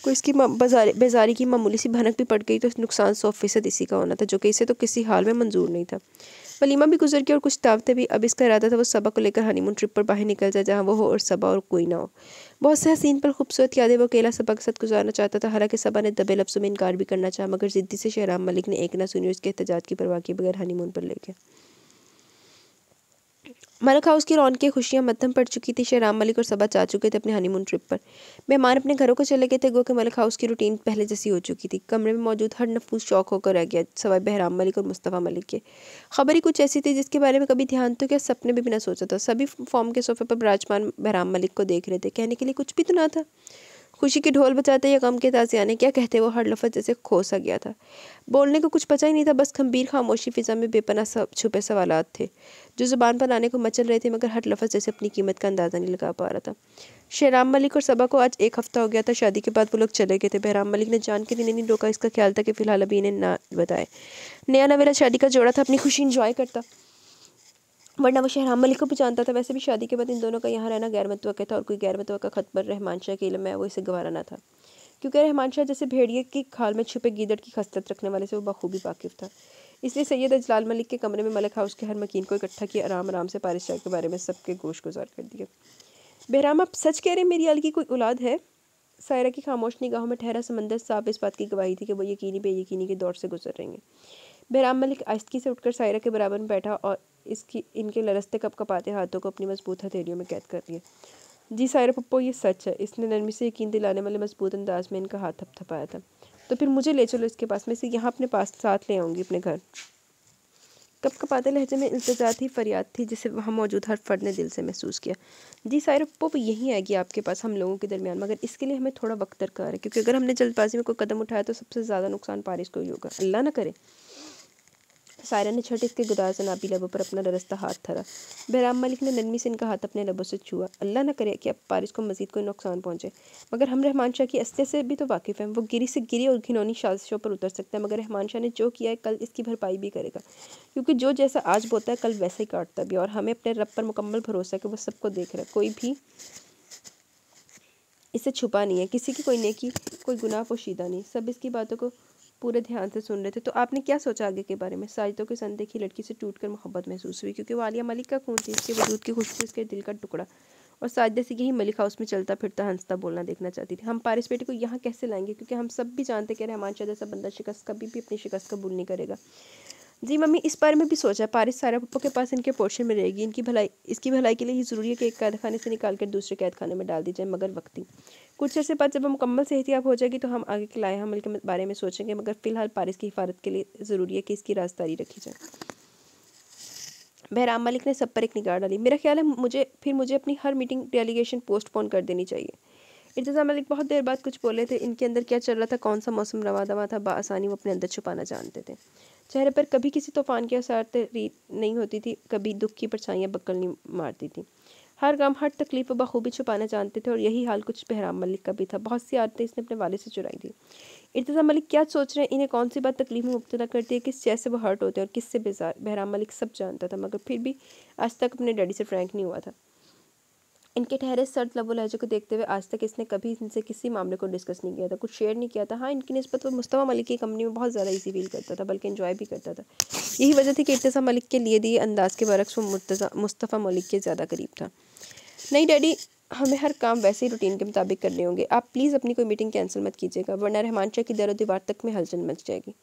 को इसकी बेजारी की मामूली सी भनक भी पड़ गई तो नुकसान सौ फ़ीसद इसी का होना था, जो कि इसे तो किसी हाल में मंजूर नहीं था। वलीमा भी गुजर गया और कुछ दावतें भी। अब इसका इरादा था वो सबा को लेकर हनीमून ट्रिप पर बाहर निकल जाए, जहाँ वो हो और सबा और कोई ना हो। बहुत से हसीन पर खूबसूरत यादें, वो अकेला सबा के साथ गुजारना चाहता था। हालाँकि सबा ने दबे लफ्सों में इनकार भी करना चाहा, मगर ज़िद्दी से शहराम मलिक ने एक ना सुनी उसके एहतजाज की परवाह के बगैर हनीमून पर ले गया। मलक हाउस की रौन की खुशियाँ मध्यम पड़ चुकी थी शेराम मलिक और सबा जा चुके थे अपने हनीमून ट्रिप पर। मेहमान अपने घरों को चले गए थे गो के मलक हाउस की रूटीन पहले जैसी हो चुकी थी। कमरे में मौजूद हर नफूस शौक होकर रह गया सवाई बहराम मलिक और मुस्तफ़ा मलिक के। खबर ही कुछ ऐसी थी जिसके बारे में कभी ध्यान तो क्या सपने भी बिना सोचा था। सभी फॉर्म के सोफे पर विराजमान बहराम मलिक को देख रहे थे। कहने के लिए कुछ भी तो ना था। खुशी की ढोल बजाते या गम के ताजियाने क्या कहते, वो हर लफज जैसे खोसा गया था। बोलने को कुछ पता ही नहीं था, बस खम्बीर खामोशी, फिजा में बेपना सब छुपे सवाल थे। जो ज़ुबान पर आने को मचल रहे थे, मगर हर लफज जैसे अपनी कीमत का अंदाज़ा नहीं लगा पा रहा था। शहराम मलिक और सबा को आज एक हफ़्ता हो गया था, शादी के बाद वो लोग चले गए थे। बहराम मलिक ने जान के दिन नहीं रोका, इसका ख्याल था कि फ़िलहाल अभी इन्हें ना बताए। नया नवेला शादी का जोड़ा था, अपनी खुशी इंजॉय करता। वरना वो शहराम मलिक को भी जानता था, वैसे भी शादी के बाद इन दोनों का यहाँ रहना गैर मतवक़ था और कोई गैर मतवक़ खत पर रहमान शाह के इलम है वो इसे गवारा ना था। क्योंकि रहमान शाह जैसे भेड़िए की खाल में छुपे गीदड़ की खस्तत रखने वाले से वो बखूबी वाकिफ़ था। इसलिए सैयद अजलाल मलिक के कमरे में मलिक हाउस के हर मकीन को इकट्ठा किया, आराम आराम से पारिश शाह के बारे में सबके गोश गुजार कर दिया। बहराम आप सच कह रहे हैं, मेरी अल की कोई औलाद है? सायरा की खामोश निगाहों में ठहरा समंदर साहब इस बात की गवाही थी कि वो यकीनी बेयकीनी के दौर से गुजर रहे हैं। बहराम मलिक आस्तगी से उठकर सायरा के बराबर में बैठा और इसकी, इनके लरसते कप कपाते हाथों को अपनी मज़बूत हथेलियों में कैद कर लिया जी सायरा पप्पो, ये सच है। इसने नरमी से यकीन दिलाने वाले मज़बूत अंदाज में इनका हाथ थपथपाया था। तो फिर मुझे ले चलो इसके पास। मैं इसे यहाँ अपने पास साथ ले आऊँगी अपने घर। कप कपाते लहजे में इल्तजा थी फरियाद थी, जिसे वहाँ मौजूद हर फर्द ने दिल से महसूस किया। जी सायर पप्पो, यहीं आएगी आपके पास हम लोगों के दरमियान, मगर इसके लिए हमें थोड़ा वक्त दरकार है, क्योंकि अगर हमने जल्दबाजी में कोई कदम उठाया तो सबसे ज़्यादा नुकसान पारिश को ही होगा। अल्लाह ना करे। सायरा ने छठ इसके गुदार से नापी लबों पर अपना रस्ता हाथ धरा। बहराम मलिक ने नरमी से इनका हाथ अपने लबों से छुआ। अल्लाह न करे कि अब पारिस को मजीद कोई नुकसान पहुँचे। मगर हम रहमान शाह की अस्ते से भी तो वाकिफ़ हैं। वो गिरी से गिरी और घिनौनी साजिशों पर उतर सकता है। मगर रहमान शाह ने जो किया है, कल इसकी भरपाई भी करेगा। क्योंकि जो जैसा आज बोता है, कल वैसा ही काटता भी और हमें अपने रब पर मुकम्मल भरोसा है कि वो सबको देख रहा है। कोई भी इसे छुपा नहीं है। किसी की कोई नेकी, कोई गुनाह, पोशीदा नहीं। सब इसकी बातों को पूरे ध्यान से सुन रहे थे। तो आपने क्या सोचा आगे के बारे में? साजिदों के सन देखी लड़की से टूट कर मोहब्बत महसूस हुई, क्योंकि वो वालिया मलिक का खून थी इसके वजूद की खुशी उसके दिल का टुकड़ा। और साजिदा से यही मलिक हाउस में चलता फिरता हंसता बोलना देखना चाहती थी। हम पारिस बेटे को यहाँ कैसे लाएँगे? क्योंकि हम सब भी जानते कि रहमान शाह जैसा बंदा शिकस्त, कभी भी अपनी शिकस्त कबूल नहीं करेगा। जी, मम्मी, इस बारे में भी सोचा पारिस सारा पप्पा के पास इनके पोर्शन में रहेगी। इनकी भलाई, इसकी भलाई के लिए ही ज़रूरी है कि एक कैद खाने से निकाल कर दूसरे कैद खाने में डाल दी जाए, मगर वक्ती कुछ ऐसे बाद जब हम मुकम्मल सेहतियाब हो जाएगी तो हम आगे के लाए हमल के बारे में सोचेंगे। मगर फ़िलहाल पारिस की हिफाजत के लिए ज़रूरी है कि इसकी राजदारी रखी जाए। बहराम मलिक ने सब पर एक निगाह डाली। मेरा ख्याल है, मुझे, फिर मुझे अपनी हर मीटिंग डेलीगेशन पोस्टपोन कर देनी चाहिए। इर्तज़ा मलिक बहुत देर बाद कुछ बोले थे, इनके अंदर क्या चल रहा था, कौन सा मौसम रवा दवा था बसानी वो अपने अंदर छुपाना जानते थे। चेहरे पर कभी किसी तूफ़ान की असर नहीं होती थी, कभी दुख की परछाइयाँ बक्कल नहीं मारती थी। हर गम, हर तकलीफ़ बखूबी छुपाना जानते थे और यही हाल कुछ बहराम मलिक का भी था। बहुत सी आदतें इसने अपने वाले से चुराई थी। इर्तज़ा मलिक, क्या सोच रहे हैं? इन्हें कौन सी बात तकलीफ़ में मुबतला करती है? किस जैसे वो हर्ट होते हैं और किससे बेजार, बहराम मलिक सब जानता था, मगर फिर भी आज तक अपने डैडी से फ्रैंक नहीं हुआ था। इनके ठहरे सर्द लबो लहजे को देखते हुए आज तक इसने कभी इनसे किसी मामले को डिस्कस नहीं किया था, कुछ शेयर नहीं किया था। हाँ इनकी नस्बत वो मुस्तफ़ा मलिक की कंपनी में बहुत ज़्यादा इजी फील करता था, बल्कि इन्जॉय भी करता था। यही वजह थी कि इर्तज़ा मलिक के लिए दिए अंदाज के बरक्स वो मुस्तफ़ा मलिक के ज़्यादा करीब था। नहीं, डैडी, हमें हर काम वैसे ही रूटीन के मुताबिक करने होंगे। आप प्लीज़ अपनी कोई मीटिंग कैंसिल मत कीजिएगा, वरना रहमान शाह की दर दीवार तक में हलचल मच जाएगी।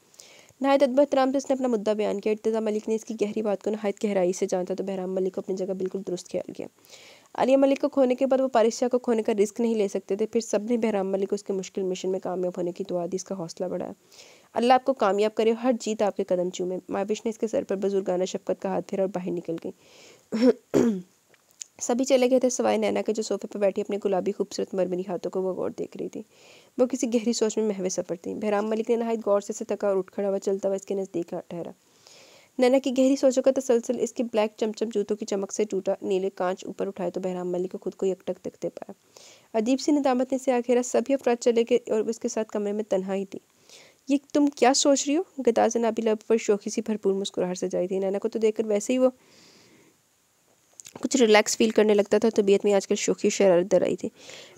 नहायत अदब एहतराम से इसने अपना मुद्दा बयान किया। इर्तज़ा मलिक ने इसकी गहरी बात को नहायत गहराई से जानता तो बहराम मलिक को अपनी जगह बिल्कुल दुरुस्त ख्याल किया। आलिया मलिक को खोने के बाद वो पारिशा को खोने का रिस्क नहीं ले सकते थे, फिर सबने बहराम मलिक को उसके मुश्किल मिशन में कामयाब होने की दुआ दी, इसका हौसला बढ़ाया। अल्लाह आपको कामयाब करे हर जीत आपके कदम चूमे। माविश ने इसके सर पर बुजुर्गाना शफकत का हाथ फेरा और बाहर निकल गई। सभी चले गए थे, सवाई नैना के जो सोफे पर बैठी अपने गुलाबी खूबसूरत मरमरी हाथों को वो गौर देख रही थी। वो किसी गहरी सोच में महवे सफ़र थी। बहराम मलिक ने नहायत गौर से तका और उठ खड़ा हुआ, चलता हुआ इसके नज़दीक ठहरा। नैना की गहरी सोचों का तसलसल इसके ब्लैक चमचम जूतों की चमक से टूटा नीले कांच ऊपर उठाए तो बहराम मलिक को खुद को यकटक देखते पाया। अजीब सी निदामत ने से आखेरा सभी अफराद चले गए और उसके साथ कमरे में तनहा ही थी। ये तुम क्या सोच रही हो? गदाज नाबी लब पर शौकी सी भरपूर मुस्कुराहट से जाई थी। नैना को तो देखकर वैसे ही वो कुछ रिलैक्स फील करने लगता था, तबीयत में आजकल शोखी शरारत दर आई थी।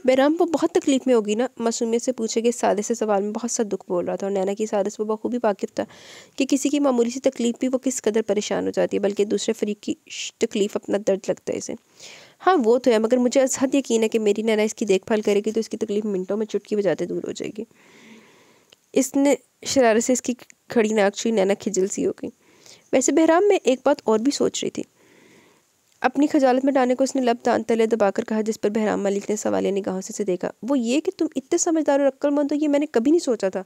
बैराम वो बहुत तकलीफ़ में होगी ना। मासूमियत से पूछे गए सादे से सवाल में बहुत सा दुख बोल रहा था और नैना की सादे से वो बखूबी वाकिफ था कि किसी की मामूली सी तकलीफ़ भी वो किस कदर परेशान हो जाती है, बल्कि दूसरे फरीक की तकलीफ़ अपना दर्द लगता है इसे। हाँ वो तो है, मगर मुझे हद यकीन है कि मेरी नैना इसकी देखभाल करेगी तो इसकी तकलीफ़ मिनटों में चुटकी बजाते दूर हो जाएगी। इसने शरारत से इसकी खड़ी नाक छुई, नैना खिजल सी हो गई। वैसे बहराम में एक बात और भी सोच रही थी। अपनी खजालत में डालने को उसने लब तले दबाकर कहा जिस पर बहराम मलिक ने सवालिया निगाहों से, से देखा। वो ये कि तुम इतने समझदार और अक्लमंद हो ये मैंने कभी नहीं सोचा था।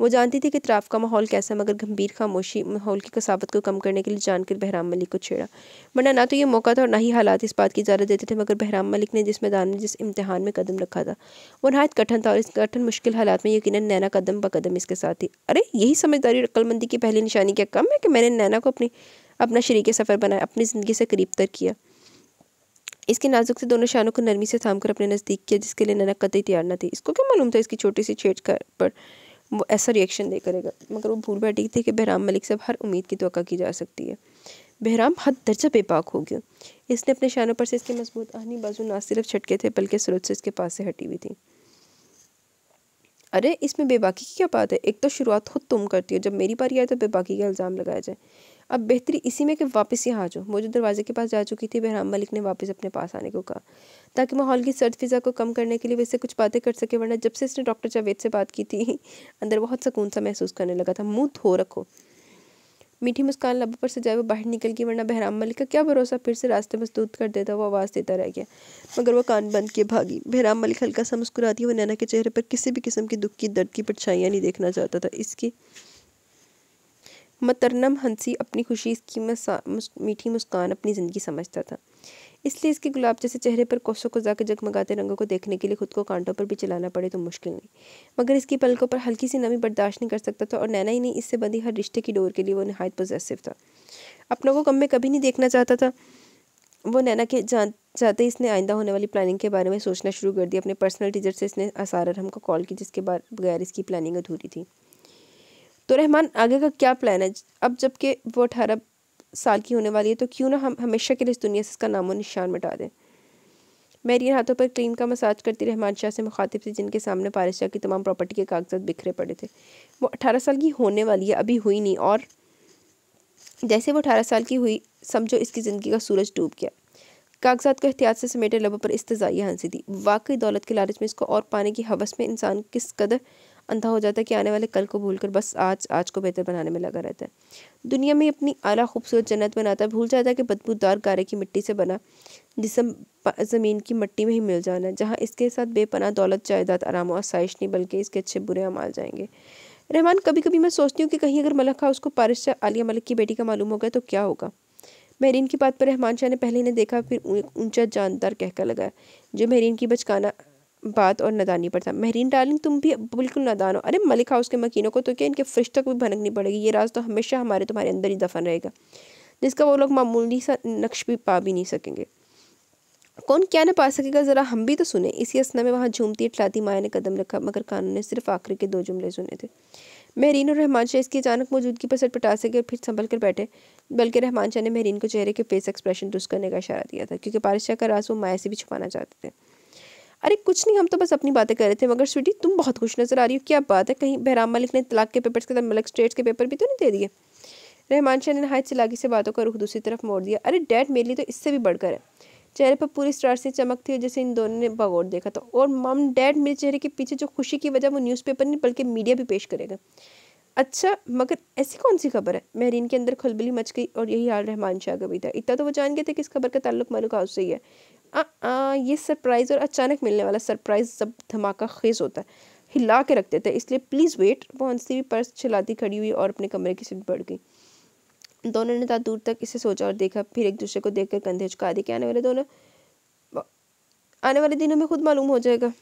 वो जानती थी कि त्राफ का माहौल कैसा मगर गंभीर खामोशी माहौल की कसावत को कम करने के लिए जानकर बहराम मलिक को छेड़ा। वरना ना तो ये मौका था और ना ही हालात इस बात की इजाज़त देते थे मगर बहराम मलिक ने जिस मैदान में जिस इम्तहान में कदम रखा था वो नहायत कठिन था और इस कठिन मुश्किल हालात में यकीन नैना कदम ब कदम इसके साथ थी। अरे यही समझदारी और अक्लमंदी की पहली निशानी क्या कम है कि मैंने नैना को अपनी अपना शरीक सफ़र बनाया, अपनी ज़िंदगी से करीब तर किया। इसके नाजुक से दोनों शानों को नरमी से थाम कर अपने नज़दीक किया, जिसके लिए ननक कतई तैयार न थी। इसको क्या मालूम था इसकी छोटी सी छेड़ कर, पर वो ऐसा रिएक्शन दे करेगा। मगर वो भूल बैठी थी कि बहराम मलिक से हर उम्मीद की तो की जा सकती है। बहराम हद दर्जा बेपाक हो गया। इसने अपने शानों पर से इसके मज़बूत आहनी बाजू ना सिर्फ़ छटके थे, बल्कि स्रोत से इसके पास से हटी हुई थी। अरे, इसमें बेबाकी की क्या बात है? एक तो शुरुआत खुद तुम करती हो, जब मेरी बारी आए तो बेबाकी का इल्ज़ाम लगाया जाए। अब बेहतरी इसी में कि वापस यहाँ आ जाओ मुझे दरवाजे के पास जा चुकी थी बहराम मलिक ने वापस अपने पास आने को कहा, ताकि माहौल की सर्द फिज़ा को कम करने के लिए वैसे कुछ बातें कर सके, वरना जब से इसने डॉक्टर जावेद से बात की थी, अंदर बहुत सुकून सा महसूस करने लगा था। मुँह धो रखो। मीठी मुस्कान लब पर से जाए वो बाहर निकल गई, वरना बहराम मलिक का क्या भरोसा फिर से रास्ते में दूध कर देता वो आवाज़ देता रह गया। मगर वो कान बंद किए भागी। बहराम मलिक हल्का सा मुस्कुराती वो नैना के चेहरे पर किसी भी किस्म की दुख की, दर्द की परछाइयाँ नहीं देखना चाहता था। इसकी मतरनम हँसी अपनी खुशी, इसकी मीठी मुस्कान अपनी ज़िंदगी समझता था। इसलिए इसके गुलाब जैसे चेहरे पर कोसों को जाकर जगमगाते रंगों को देखने के लिए खुद को कांटों पर भी चलाना पड़े तो मुश्किल नहीं। मगर इसकी पलकों पर हल्की सी नमी बर्दाश्त नहीं कर सकता था और नैना ही नहीं, इससे बंधी हर रिश्ते की डोर के लिए वो नहायत पोजेसिव था। अपनों को कम में कभी नहीं देखना चाहता था। वो नैना के जान चाहते इसने आइंदा होने वाली प्लानिंग के बारे में सोचना शुरू कर दिया। अपने पर्सनल टीचर से इसने आसार हमको कॉल की, जिसके बगैर इसकी प्लानिंग अधूरी थी। तो रहमान, आगे का क्या प्लान है? अब जबकि वो अठारह साल की होने वाली है तो क्यों ना हम हमेशा के लिए इस दुनिया से इसका नामो निशान मिटा दें? मेरी हाथों पर क्रीम का मसाज करती, रहमान शाह से मुखातिब थी, जिनके सामने पारिस शाह की तमाम प्रॉपर्टी के कागजात बिखरे पड़े थे। वो अठारह साल की होने वाली है, अभी हुई नहीं, और जैसे वो अठारह साल की हुई, समझो इसकी ज़िंदगी का सूरज डूब गया। कागजात को एहतियात से समेटे लबों पर इस्तजाइया हँसी थी वाकई दौलत के लालच में इसको और पाने की हवस में इंसान किस कदर अंधा हो जाता है कि आने वाले कल को भूल कर बस आज आज को बेहतर बनाने में लगा रहता है। दुनिया में अपनी आला खूबसूरत जन्नत बनाता है। भूल जाता है कि बदबूदार गारे की मिट्टी से बना, जिसम, ज़मीन की मिट्टी में ही मिल जाना जहाँ इसके साथ बेपना दौलत, जायदाद, आराम और आसाइश नहीं, बल्कि इसके अच्छे बुरे अमाल जाएँगे। रहमान कभी कभी मैं सोचती हूँ कि कहीं अगर मलक खा उसको पारिश आलिया मलिक की बेटी का मालूम हो गया तो क्या होगा? महरीन की बात पर रहमान शाह ने पहले ने देखा, फिर ऊँचा जानदार कहकर लगाया, जो महरीन की बचकाना बात और नदानी पर था महरीन डार्लिंग, तुम भी बिल्कुल नादान हो अरे, मलिक हाउस के मकीनों को तो क्या इनके फरिश्तों को भी भनकनी पड़ेगी? ये राज तो हमेशा हमारे तुम्हारे अंदर ही दफन रहेगा, जिसका वो लोग मामूली सा, नक्श भी पा भी नहीं सकेंगे। कौन क्या ना पा सकेगा? ज़रा हम भी तो सुने। इसी असना में वहाँ झूमती अटलाती माया ने कदम रखा, मगर कानून ने सिर्फ़ आखिरी के दो जुमले सुने थे। महरीन और रहमान शाह इसकी अचानक मौजूदगी पर पटा सके और फिर संभल कर बैठे। बल्कि रहमान शाह ने महरीन को चेहरे के फेस एक्सप्रेशन दुरुस्त करने का इशारा दिया था, क्योंकि पारिश शाह का रास वो माया से भी छुपाना चाहते थे। अरे, कुछ नहीं, हम तो बस अपनी बातें कर रहे थे। मगर स्वीटी, तुम बहुत खुश नज़र आ रही हो। क्या बात है? कहीं बहराम मलिक ने तलाक के पेपर्स के साथ मलिक स्टेट्स के पेपर भी तो नहीं दे दिए? रहमान शाह ने नहायत चलाकी से बातों का रुख दूसरी तरफ़ मोड़ दिया। अरे डैड मेरे लिए तो इससे भी बढ़कर है। चेहरे पर पूरी स्टार से चमक थी, जैसे इन दोनों ने भगोड़ देखा था। और मम डैड मेरे चेहरे के पीछे जो खुशी की वजह, वो न्यूज़पेपर नहीं, बल्कि मीडिया भी पेश करेगा। अच्छा मगर ऐसी कौन सी खबर है? महरीन के अंदर खलबली मच गई और यही हाल रहमान शाह का भी था। इतना तो वो जान गए थे कि इस खबर का ताल्लुक मलिक हाउस से ही है। आ, आ, ये सरप्राइज़ और अचानक मिलने वाला सरप्राइज़ सब धमाका खेज होता है। हिला के रखते थे इसलिए प्लीज़ वेट वो हँसी भी पर्स चलाती खड़ी हुई और अपने कमरे की सीट बढ़ गई। दोनों ने दूर तक इसे सोचा और देखा। फिर एक दूसरे को देखकर कंधे झुका दी कि आने वाले दोनों आने वाले दिनों में खुद मालूम हो जाएगा।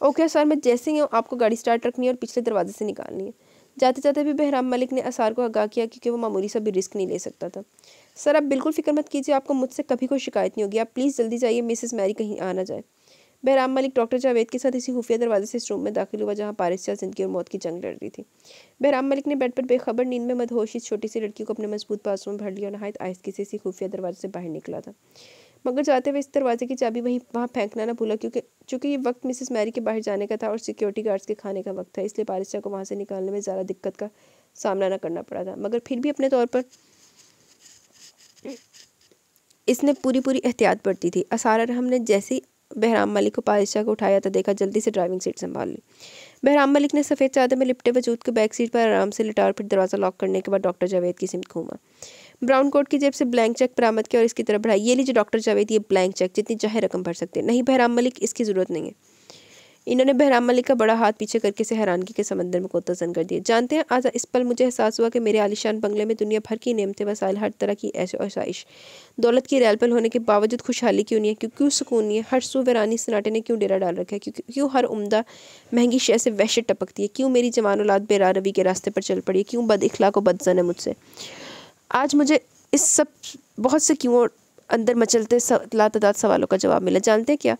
ओके सर मैं जैसे ही हूँ आपको गाड़ी स्टार्ट रखनी है और पिछले दरवाजे से निकालनी है। जाते जाते भी बहराम मलिक ने असार को आगाह किया क्योंकि वो मामूली सा भी रिस्क नहीं ले सकता था। सर, आप बिल्कुल फ़िक्र मत कीजिए, आपको मुझसे कभी कोई शिकायत नहीं होगी। आप प्लीज़ जल्दी जाइए, मिसेस मैरी कहीं आ ना जाए। बहराम मलिक डॉक्टर जावेद के साथ इसी खुफिया दरवाजे से इस रूम में दाखिल हुआ, जहाँ पारिस शाह ज़िंदगी और मौत की जंग लड़ रही थी। बहराम मलिक ने बेड पर बेखबर नींद में मदहोश इस छोटी सी लड़की को अपने मज़बूत पासों में भर लिया और नहायत आहिस्ती से इसी खुफिया दरवाजे से बाहर निकला था। मगर जाते हुए इस दरवाजे की चाबी वहीं, वहाँ फेंकना ना भूला, क्योंकि, चूँकि ये वक्त मिसेस मैरी के बाहर जाने का था और सिक्योरिटी गार्ड्स के खाने का वक्त था, इसलिए पारिस को वहाँ से निकालने में ज़्यादा दिक्कत का सामना ना करना पड़ा था। मगर फिर भी अपने तौर पर इसने पूरी पूरी एहतियात बरती थी। असारा रहम ने जैसी बहराम मलिक को पारिशा को उठाया तो देखा जल्दी से ड्राइविंग सीट संभाल ली। बहराम मलिक ने सफ़ेद चादर में लिपटे वजूद को बैक सीट पर आराम से लिटा और फिर दरवाज़ा लॉक करने के बाद डॉक्टर जावेद की सिमत घूमा। ब्राउन कोट की जेब से ब्लैंक चेक बरामद किया और इसकी तरफ़ बढ़ाई। ये लीजिए डॉक्टर जावेद, ये ब्लैंक चेक, जितनी चाहे रकम भर सकते नहीं, बहराम मलिक, इसकी ज़रूरत नहीं है। इन्होंने बहराम मलिक का बड़ा हाथ पीछे करके से हैरानगी के समंदर में कोतजन कर दिया। जानते हैं, आज इस पल मुझे एहसास हुआ कि मेरे आलिशान बंगले में दुनिया भर की नियमतें वसाइल हर तरह की ऐसे आसाइश। दौलत की रैल रैलपल होने के बावजूद खुशहाली क्यों नहीं है? क्यों क्यों सुकून नहीं है? हर सू वीरानी सनाटे ने क्यों डेरा डाल रखा है? क्यों क्यों हर उमदा महँगी शय से वहशत टपकती है? क्यों मेरी जवान औलाद बेरा रवि के रास्ते पर चल पड़ी है? क्यों बद इखलाक व बदजन है मुझसे? आज मुझे इस सब बहुत से क्यों अंदर मचलते लातदाद सवालों का जवाब मिला? जानते हैं क्या?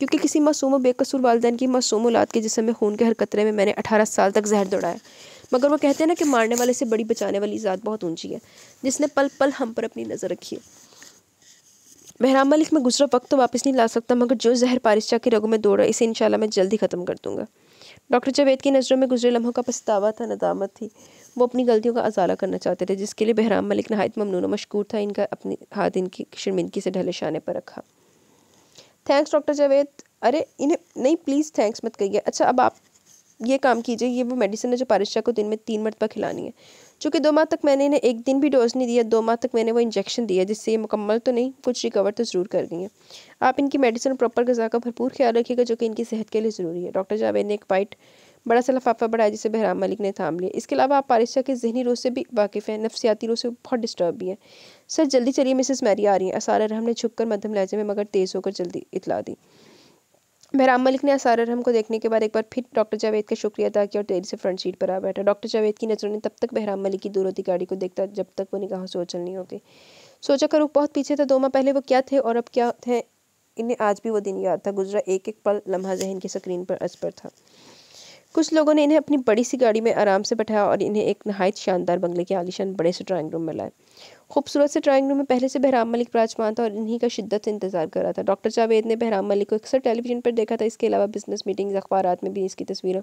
क्योंकि किसी मासूम बेकसूर वालदेन की मासूम औलाद के जिसम में खून के हर कतरे में मैंने अठारह साल तक जहर दौड़ाया। मगर वो कहते हैं ना कि मारने वाले से बड़ी बचाने वाली ज़ात बहुत ऊँची है, जिसने पल पल हम पर अपनी नज़र रखी है। बहराम मलिक, में गुजरा वक्त तो वापस नहीं ला सकता, मगर जो जहर पारिशा के रगों में दौड़ है, इसे इंशाल्लाह मैं जल्दी ख़त्म कर दूँगा। डॉक्टर जावेद की नज़रों में गुजरे लम्हों का पछतावा था, नदामत थी। वो अपनी गलतियों का अजाला करना चाहते थे, जिसके लिए बहराम मलिक नहायत ममनून मशकूर था, इनका अपनी हाथ इनकी शर्मिंदगी से ढले शाने पर रखा। थैंक्स डॉक्टर जावेद अरे, इन्हें, नहीं प्लीज़ थैंक्स मत कहिए। अच्छा अब आप ये काम कीजिए, ये वो मेडिसिन है जो पारिशा को दिन में तीन मरतबा खिलानी है। चूँकि दो माह तक मैंने इन्हें, एक दिन भी डोज नहीं दिया, दो माह तक मैंने वो इंजेक्शन दिया, जिससे ये मुकम्मल तो नहीं, कुछ रिकवर तो ज़रूर कर गई हैं। आप इनकी मेडिसिन प्रॉपर गज़ा का भरपूर ख्याल रखिएगा, जो कि इनकी सेहत के लिए ज़रूरी है। डॉक्टर जावेद ने एक वाइट बड़ा सा लफाफा बढ़ाया जिसे बहराम मलिक ने थाम लिया। इसके अलावा आप पारिशा के जहनी रूह से भी वाकिफ़ हैं, नफसियाती रूह से बहुत डिस्टर्ब भी हैं। सर, जल्दी चलिए, मिसेस मैरी आ रही हैं। असार रहम ने छुप कर मध्यम लहजे में मगर तेज़ होकर जल्दी इतला दी। बहराम मलिक ने असार रहम को देखने के बाद एक बार फिर डॉक्टर जावेद का शुक्रिया अदा किया और तेज़ी से फ्रंट सीट पर आ बैठा। डॉक्टर जावेद की नज़रों ने तब तक बहराम मलिक की दूर होती गाड़ी को देखता जब तक वो निगाहों से ओझल नहीं होती। सोचा का रुख बहुत पीछे था, दो माह पहले वो क्या थे और अब क्या थे इन्हें आज भी वो दिन याद था। गुजरा एक एक पल लम्हा जहन की स्क्रीन पर अस पर था। कुछ लोगों ने इन्हें अपनी बड़ी सी गाड़ी में आराम से बैठाया और इन्हें एक नहायत शानदार बंगले के आलिशान बड़े से ड्राइंग रूम में लाए। खूबसूरत से ड्राइंग रूम में पहले से बहराम मलिक विराजमान था और इन्हीं का शिद्दत से इंतज़ार कर रहा था। डॉक्टर जावेद ने बहराम मलिक को अक्सर टेलीविज़न पर देखा था, इसके अलावा बिज़नेस मीटिंग अखबार में भी इसकी तस्वीरों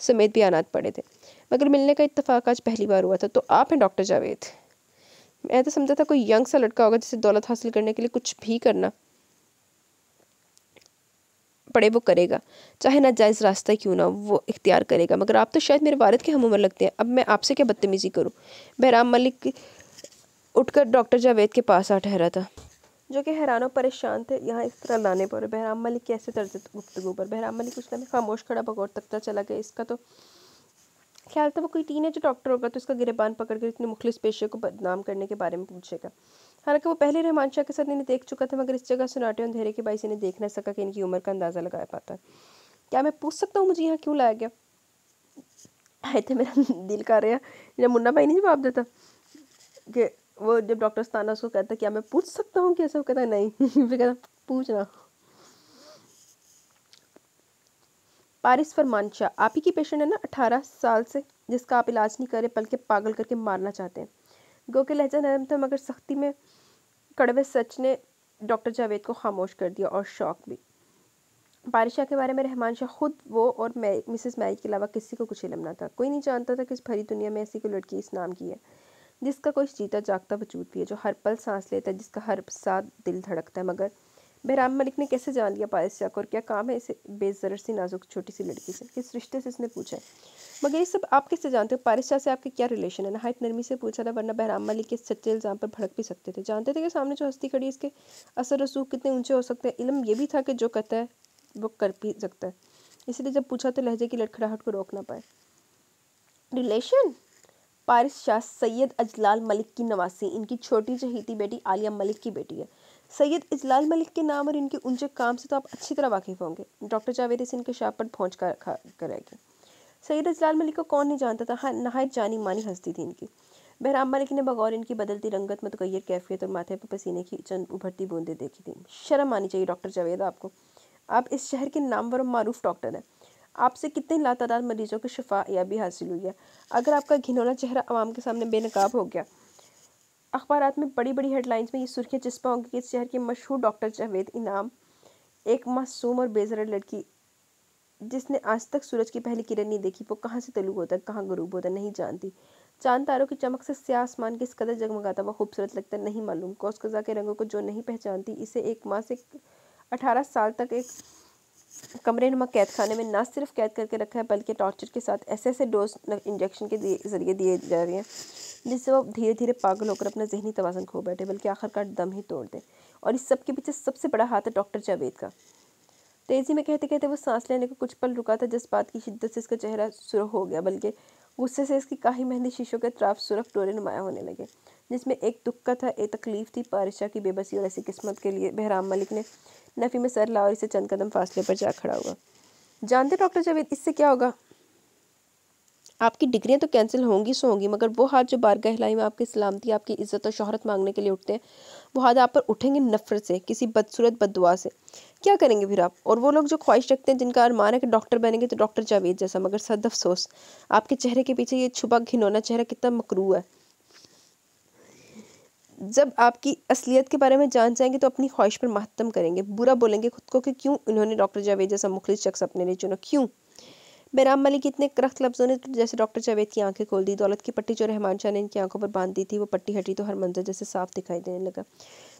समेत भी आनात पड़े थे। मगर मिलने का इतफाक आज पहली बार हुआ था। तो आप हैं डॉक्टर जावेद? मैं तो समझा था कोई यंग सा लड़का होगा जिसे दौलत हासिल करने के लिए कुछ भी करना पड़े वो करेगा। चाहे ना जायज़ रास्ता क्यों ना वो इख्तियार करेगा। मगर आप तो शायद मेरे वालद के हम उम्र लगते हैं। अब मैं आपसे क्या बदतमीज़ी करूँ? बहराम मलिक उठकर डॉक्टर जावेद के पास आ ठहरा था, जो कि हैरान परेशान थे। यहाँ इस तरह लाने पर बहराम मलिक कैसे तर्ज गुफ्तु पर? बहराम मलिक कुछ समय खामोश खड़ा बगौर तकता चला गया। इसका तो ख्याल था वो कोई टीन है जो डॉक्टर होगा तो इसका गिरबान पकड़ कर इतने मुखलिस पेशे को बदनाम करने के बारे में पूछेगा। हालाँकि वो पहले रहमान शाह के साथ इन्हें देख चुका था, मगर इस जगह सुनाटे अंधेरे के बाई से इन्हें देख ना सका कि इनकी उम्र का अंदाज़ा लगा पाता। क्या मैं पूछ सकता हूँ, मुझे यहाँ क्यों लाया गया? आए थे मेरा दिल कर रहा जब मुन्ना भाई नहीं जवाब देता कि वो जब डॉक्टर स्ताना उसको कहता क्या मैं पूछ सकता हूँ कैसे वो कहता नहीं। [LAUGHS] फिर कहता पूछना पारिस फरमान शाह आप ही की पेशेंट है ना, अठारह साल से, जिसका आप इलाज नहीं करे बल्कि पागल करके मारना चाहते हैं। गो के लहजा नरम था, मगर सख्ती में कड़वे सच ने डॉक्टर जावेद को खामोश कर दिया और शौक भी। बारिशा के बारे में रहमान शाह खुद वो और मिसेस मैरी के अलावा किसी को कुछ इलम ना था। कोई नहीं जानता था कि इस भरी दुनिया में ऐसी कोई लड़की इस नाम की है, जिसका कोई जीता जागता वजूद भी है, जो हर पल सांस लेता है, जिसका हर साथ दिल धड़कता है, मगर बहराम मलिक ने कैसे जान लिया पायस शाह को और क्या काम है इसे बेजर सी नाजुक छोटी सी लड़की से? किस रिश्ते से इसने पूछा है? मगर ये सब आप किससे जानते हो? पारिस शाह से आपके क्या रिलेशन है? नहायत नरमी से पूछा था, वरना बहराम मलिक के सच्चे इल्ज़ाम पर भड़क भी सकते थे। जानते थे कि सामने जो हस्ती खड़ी इसके असर रसूख कितने ऊँचे हो सकते हैं? इलम ये भी था कि जो कहता है, वो कर भी सकता है। इसलिए जब पूछा तो लहजे की लड़खड़ाहट को रोक ना पाए। रिलेशन? पारिस शाह सैयद अजलाल मलिक की नवासी, इनकी छोटी चहीती बेटी आलिया मलिक की बेटी है। सैयद इजलाल मलिक के नाम और इनके ऊँचे काम से तो आप अच्छी तरह वाकिफ होंगे। डॉक्टर जावेद इस इनके शाप पर पहुँच कर करेगी। सैयद इजलाल मलिक को कौन नहीं जानता था? हाँ नहायत जानी मानी हस्ती थी इनकी। बहराम मलिक ने बगौर इनकी बदलती रंगत, मतगैर कैफियत और माथे पर पसीने की चंद उभरती बूंदें देखी थी। शर्म आनी चाहिए डॉक्टर जावेद आपको। आप इस शहर के नामवर मरूफ डॉक्टर हैं। आपसे कितने लातादाद मरीजों की शफा या भी हासिल हुई है? अगर आपका घिनौना चेहरा आवाम के सामने बेनकाब हो गया अखबार में बड़ी बड़ी हेडलाइंस में ये सुर्खियाँ चिस्पा होंगी कि शहर के मशहूर डॉक्टर जावेद इनाम, एक मासूम और बेजर लड़की, जिसने आज तक सूरज की पहली किरण नहीं देखी, वो कहाँ से तलु होता है, कहाँ गरूब होता नहीं जानती। चाँद तारों की चमक से स्या आसमान किस कदर जगमगाता हुआ खूबसूरत लगता नहीं मालूम। कौस कज़ा के रंगों को जो नहीं पहचानती, इसे एक माह से अठारह साल तक एक कमरे नुमा कैद खाने में न सिर्फ़ कैद करके रखा है, बल्कि टॉर्चर के साथ ऐसे ऐसे डोज इंजेक्शन के ज़रिए दिए जा रहे हैं, जिससे वो धीरे धीरे पागल होकर अपना जहनी तोज़न खो बैठे, बल्कि आखिरकार दम ही तोड़ दें। और इस सब के पीछे सबसे बड़ा हाथ है डॉक्टर जावेद का। तेज़ी में कहते कहते वो सांस लेने को कुछ पल रुका था, जिस बात की शिद्दत से इसका चेहरा सुरख हो गया, बल्कि गुस्से से इसकी काही मेहंदी शीशों के तरफ़ सुरख टोरे नुमाया होने लगे। जिसमें एक दुख था, एक तकलीफ़ थी पारिशा की बेबसी और ऐसी किस्मत के लिए बहराम मलिक ने नफ़ी में सर ला और इसे चंद कदम फासले पर जा खड़ा हुआ। जानते डॉक्टर जावेद, इससे क्या होगा? आपकी डिग्रियाँ तो कैंसिल होंगी, सो होंगी, मगर वो हाथ जो बार गहलाई में आपकी सलामती, आपकी इज़्ज़त और शोहरत मांगने के लिए उठते हैं, वो हाथ आप पर उठेंगे नफरत से, किसी बदसूरत बदुआ से। क्या करेंगे फिर आप? और वो लोग जो ख्वाहिश रखते हैं, जिनका अरमान है कि डॉक्टर बनेंगे तो डॉक्टर जावेद जैसा, मगर सद अफसोस आपके चेहरे के पीछे ये छुपा घिनौना चेहरा कितना मकरू है। जब आपकी असलियत के बारे में जान जाएँगे तो अपनी ख्वाहिश पर महत्म करेंगे। बुरा बोलेंगे खुद को कि क्यों इन्होंने डॉक्टर जावेद जैसा मुखलिस शख्स अपने लिए चुना? क्यों? बैराम मलिक इतने करख्त लफ्ज़ों ने जैसे डॉक्टर जावेद की आँखें खोल दी, दौलत की पट्टी जो रहमान शाह ने इनकी आँखों पर बाँध दी थी, वो पट्टी हटी तो हर मंजर जैसे साफ़ दिखाई देने लगा।